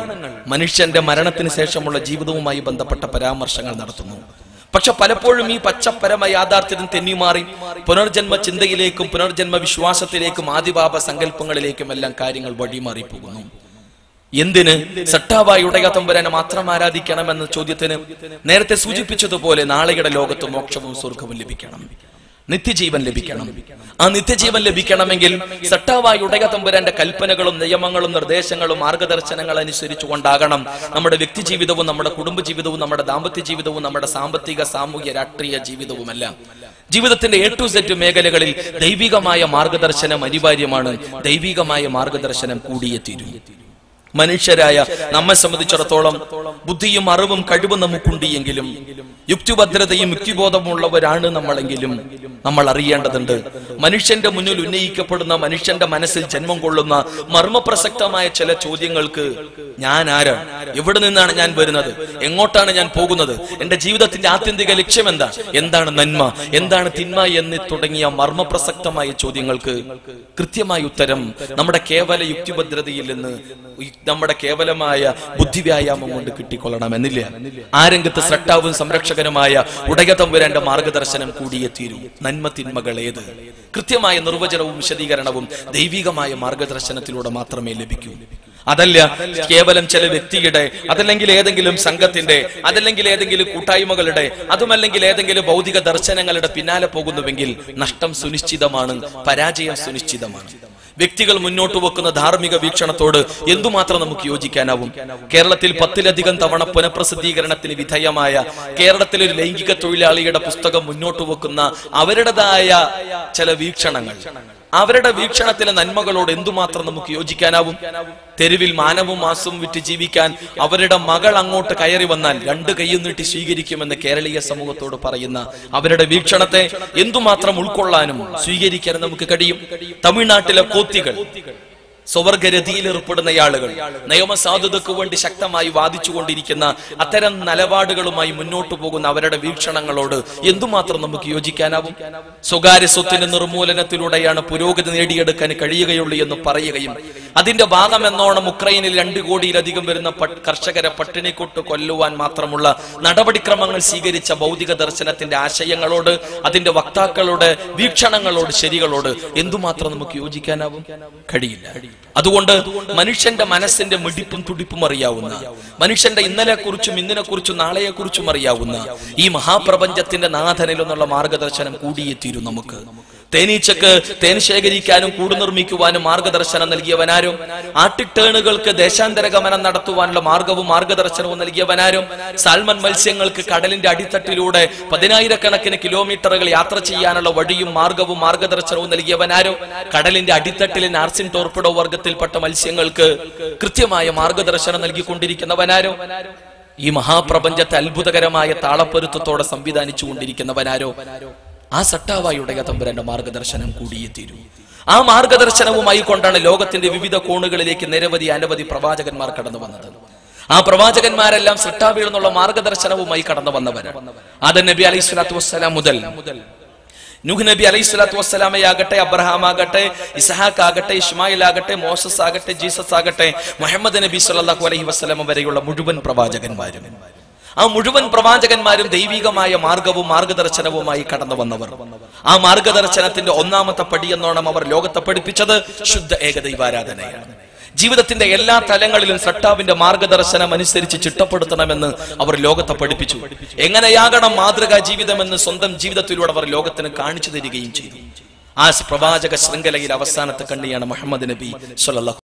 മനുഷ്യന്റെ മരണത്തിന് ശേഷമുള്ള ജീവിതവുമായി ബന്ധപ്പെട്ട പരാമർശങ്ങൾ നടത്തുന്നു. പക്ഷെ പലപ്പോഴും ഈ പച്ചപ്പരമ യാഥാർത്ഥ്യം തെന്നിമാറി പുനർജന്മ ചിന്തയിലേക്കും പുനർജന്മ വിശ്വാസത്തിലേക്കും ആദിപാപ സങ്കല്പങ്ങളിലേക്കും എല്ലാം കാര്യങ്ങൾ വഴിമാറി പോകുന്നു. എന്തിന്? സട്ടാവായി ഉടയ തമ്പുരാനെ മാത്രം ആരാധിക്കണമെന്ന ചോദ്യത്തിന് നേരത്തെ സൂചിപ്പിച്ചതുപോലെ നാളെയുടെ ലോകത്ത് മോക്ഷവും സ്വർഗവും ലഭിക്കണം. നിത്യജീവൻ ലഭിക്കണം. ആ നിത്യജീവൻ ലഭിക്കണമെങ്കിൽ സട്ടാവായി ഉടക തമ്പുരാന്റെ കൽപ്പനകളും നിയമങ്ങളും നിർദ്ദേശങ്ങളും മാർഗദർശനങ്ങൾ അനുസരിച്ചുകൊണ്ടാകണം. നമ്മുടെ വ്യക്തി ജീവിതവും നമ്മുടെ കുടുംബ ജീവിതവും നമ്മുടെ ദാമ്പത്യ ജീവിതവും നമ്മുടെ സാമ്പത്തിക സാമൂഹ്യ രാഷ്ട്രീയ ജീവിതവുമെല്ലാം. ജീവിതത്തിന്റെ എ ടു സെറ്റ് മേഖലകളിൽ ദൈവികമായ മാർഗദർശനം അനിവാര്യമാണ്. ദൈവികമായ മാർഗദർശനം കൂടിയേ മനുഷ്യരായ നമ്മെ സംബന്ധിച്ചിടത്തോളം ബുദ്ധിയും അറിവും കഴിവും നമുക്കുണ്ട് എങ്കിലും യുക്തിഭദ്രതയും യുക്തിബോധമുള്ളവരാണ് നമ്മളെങ്കിലും. നമ്മൾ അറിയേണ്ടതുണ്ട്. മനുഷ്യന്റെ മുന്നിൽ ഉന്നയിക്കപ്പെടുന്ന മനുഷ്യന്റെ മനസ്സിൽ ജന്മം കൊള്ളുന്ന മർമ്മപ്രസക്തമായ ചില ചോദ്യങ്ങൾക്ക് ഞാൻ ആരാണ് എവിടെ നിന്നാണ് ഞാൻ വരുന്നത്? എങ്ങോട്ടാണ് ഞാൻ പോകുന്നത്? എന്റെ ജീവിതത്തിന്റെ ആത്യന്തിക ലക്ഷ്യം എന്താ? എന്താണ് നന്മ? എന്താണ് തിന്മ എന്ന് തുടങ്ങിയ മർമ്മപ്രസക്തമായ ചോദ്യങ്ങൾക്ക് കൃത്യമായ ഉത്തരം നമ്മുടെ കേവല യുക്തിഭദ്രതയിൽ നിന്ന് നമ്മുടെ കേവലമായ ബുദ്ധിവ്യായാമം കൊണ്ട് കിട്ടിക്കൊള്ളണം എന്നില്ല ആ രംഗത്ത് ശ്രട്ടാവും സംരക്ഷകനുമായ ഉടയതമ്പുരാന്റെ മാർഗദർശനം കൂടിയേ തീരൂ നന്മ തിന്മകൾ ഏത്? കൃത്യമായ നിർവചനവും വിശദീകരണവും ദൈവികമായ മാർഗദർശനത്തിലൂടെ മാത്രമേ ലഭിക്കൂ. അതല്ല കേവലം ചില വ്യക്തിയുടെ അതല്ലെങ്കിൽ ഏതെങ്കിലും സംഘത്തിന്റെ അതല്ലെങ്കിൽ ഏതെങ്കിലും കൂട്ടായ്മകളുടെ അതുമല്ലെങ്കിൽ ഏതെങ്കിലും ഭൗതിക ദർശനങ്ങളുടെ പിന്നാലെ പോകുന്നുവെങ്കിൽ നഷ്ടം സുനിശ്ചിതമാണ് പരാജയം സുനിശ്ചിതമാണ്. വ്യക്തികൾ മുന്നോട്ട് വെക്കുന്ന ധാർമ്മിക വീക്ഷണത്തോട് എന്തുമാത്രം നമുക്ക് യോജിക്കാനാവും? കേരളത്തിൽ പത്തിലധികം തവണ പുനഃപ്രസിദ്ധീകരണത്തിന് വിധേയമായ കേരളത്തിലെ ഒരു ലൈംഗിക തൊഴിലാളിയുടെ പുസ്തകം മുന്നോട്ട് വെക്കുന്ന അവരുടേതായ ചില വീക്ഷണങ്ങൾ. അവരുടെ വീക്ഷണത്തിലെ നന്മകളോട് എന്തുമാത്രം നമുക്ക് യോജിക്കാനാവും? തെരുവിൽ മാനവും മാസവും വിറ്റ് ജീവിക്കാൻ അവരുടെ മകൾ അങ്ങോട്ട് കയറി വന്നാൽ രണ്ട് കൈയും നീട്ടി സ്വീകരിക്കുമെന്ന് കേരളീയ സമൂഹത്തോട് പറയുന്ന അവരുടെ വീക്ഷണത്തെ എന്തുമാത്രം ഉൾക്കൊള്ളാനും സ്വീകരിക്കാനും നമുക്ക് കഴിയും? തമിഴ്നാട്ടിലെ കോത്തികൾ സ്വവർഗരതിയിൽ ഏർപ്പെടുന്ന ആളുകൾ നിയമസാധുതയ്ക്ക് വേണ്ടി ശക്തമായി വാദിച്ചുകൊണ്ടിരിക്കുന്ന അത്തരം നിലപാടുകളുമായി മുന്നോട്ടു പോകുന്ന അവരുടെ വീക്ഷണങ്ങളോട് എന്തുമാത്രം നമുക്ക് യോജിക്കാനാവും? സ്വകാര്യ സ്വത്തിന്റെ നിർമൂലനത്തിലൂടെയാണ് പുരോഗതി നേടിയെടുക്കാൻ കഴിയുകയുള്ളൂ എന്ന് പറയുകയും അതിന്റെ ഭാഗം എന്നോണം ഉക്രൈനിൽ രണ്ടു കോടിയിലധികം വരുന്ന കർഷകരെ പട്ടിണിക്കൊട്ട് കൊല്ലുവാൻ മാത്രമുള്ള നടപടിക്രമങ്ങൾ സ്വീകരിച്ച ഭൗതിക ദർശനത്തിന്റെ ആശയങ്ങളോട് അതിന്റെ വക്താക്കളുടെ വീക്ഷണങ്ങളോട് ശരികളോട് എന്തുമാത്രം നമുക്ക് യോജിക്കാനാവും? കഴിയില്ല. അതുകൊണ്ട് മനുഷ്യന്റെ മനസ്സിന്റെ മിടിപ്പും തുടിപ്പും അറിയാവുന്ന മനുഷ്യന്റെ ഇന്നലെ കുറിച്ചും ഇന്നിനെ കുറിച്ചും നാളെയെ കുറിച്ചും അറിയാവുന്ന ഈ മഹാപ്രപഞ്ചത്തിന്റെ നാഥനിൽ നിന്നുള്ള മാർഗദർശനം കൂടിയെത്തീരും നമുക്ക്. തേനീച്ചക്ക് തേൻ ശേഖരിക്കാനും കൂട് നിർമ്മിക്കുവാനും മാർഗദർശനം നൽകിയവനാരും ആട്ടിട്ടേണുകൾക്ക് ദേശാന്തര ഗമനം നടത്തുവാനുള്ള മാർഗവും മാർഗദർശനവും നൽകിയവനാരും സാൽമൺ മത്സ്യങ്ങൾക്ക് കടലിന്റെ അടിത്തട്ടിലൂടെ പതിനായിരക്കണക്കിന് കിലോമീറ്ററുകൾ യാത്ര ചെയ്യാനുള്ള വഴിയും മാർഗവും മാർഗദർശനവും നൽകിയവനാരും കടലിന്റെ അടിത്തട്ടിലെ നാർസിൻ ടോർപ്പിഡോ വർഗത്തിൽപ്പെട്ട മത്സ്യങ്ങൾക്ക് കൃത്യമായ മാർഗദർശനം നൽകിക്കൊണ്ടിരിക്കുന്നവനാരും ഈ മഹാപ്രപഞ്ചത്തെ അത്ഭുതകരമായ താളപ്പൊരുത്തത്തോടെ സംവിധാനിച്ചു കൊണ്ടിരിക്കുന്നവനാരോ ആ സട്ടാവായുടെ തമ്പുരാന്റെ മാർഗദർശനം കൂടിയേ തീരൂ ആ മാർഗദർശനവുമായി കൊണ്ടാണ് ലോകത്തിന്റെ വിവിധ കോണുകളിലേക്ക് നിരവധി അനവധി പ്രവാചകന്മാർ കടന്നു വന്നത്. ആ പ്രവാചകന്മാരെല്ലാം സട്ടാവിൽ നിന്നുള്ള മാർഗദർശനവുമായി കടന്നു വന്നവരാണ്. ആദൻ നബി അലൈഹി സ്വലാത്തു വസ്സലാം മുതൽ. നുഹ് നബി അലൈഹി സ്വലാത്തു വസ്സലാമയാകട്ടെ അബ്രഹാം ആകട്ടെ ഇസഹാഖ് ആകട്ടെ ഇസ്മായിൽ ആകട്ടെ മോസസ് ആകട്ടെ ജീസസ് ആകട്ടെ മുഹമ്മദ് നബി സല്ലല്ലാഹു അലൈഹി വസ്സലാമ വരെയുള്ള മുഴുവൻ പ്രവാചകന്മാരും. ആ മുഴുവൻ പ്രവാചകന്മാരും ദൈവികമായ മാർഗവും മാർഗദർശനവുമായി കടന്നു വന്നവർ. ആ മാർഗദർശനത്തിന്റെ ഒന്നാമത്തെ പടി എന്നോണം അവർ ലോകത്തെ പഠിപ്പിച്ചത് ശുദ്ധ ഏകദൈവാരാധനയാണ്. ജീവിതത്തിന്റെ എല്ലാ തലങ്ങളിലും സട്ടാവിന്റെ മാർഗദർശനം അനുസരിച്ച് ചിട്ടപ്പെടുത്തണമെന്ന് അവർ ലോകത്തെ പഠിപ്പിച്ചു. എങ്ങനെയാകണം മാതൃകാ ജീവിതമെന്ന് സ്വന്തം ജീവിതത്തിലൂടെ അവർ ലോകത്തിന് കാണിച്ചു തരികയും ചെയ്തു. ആ പ്രവാചക ശൃംഖലയിൽ അവസാനത്തെ കണ്ണിയാണ് മുഹമ്മദ് നബി സല്ലല്ലാഹു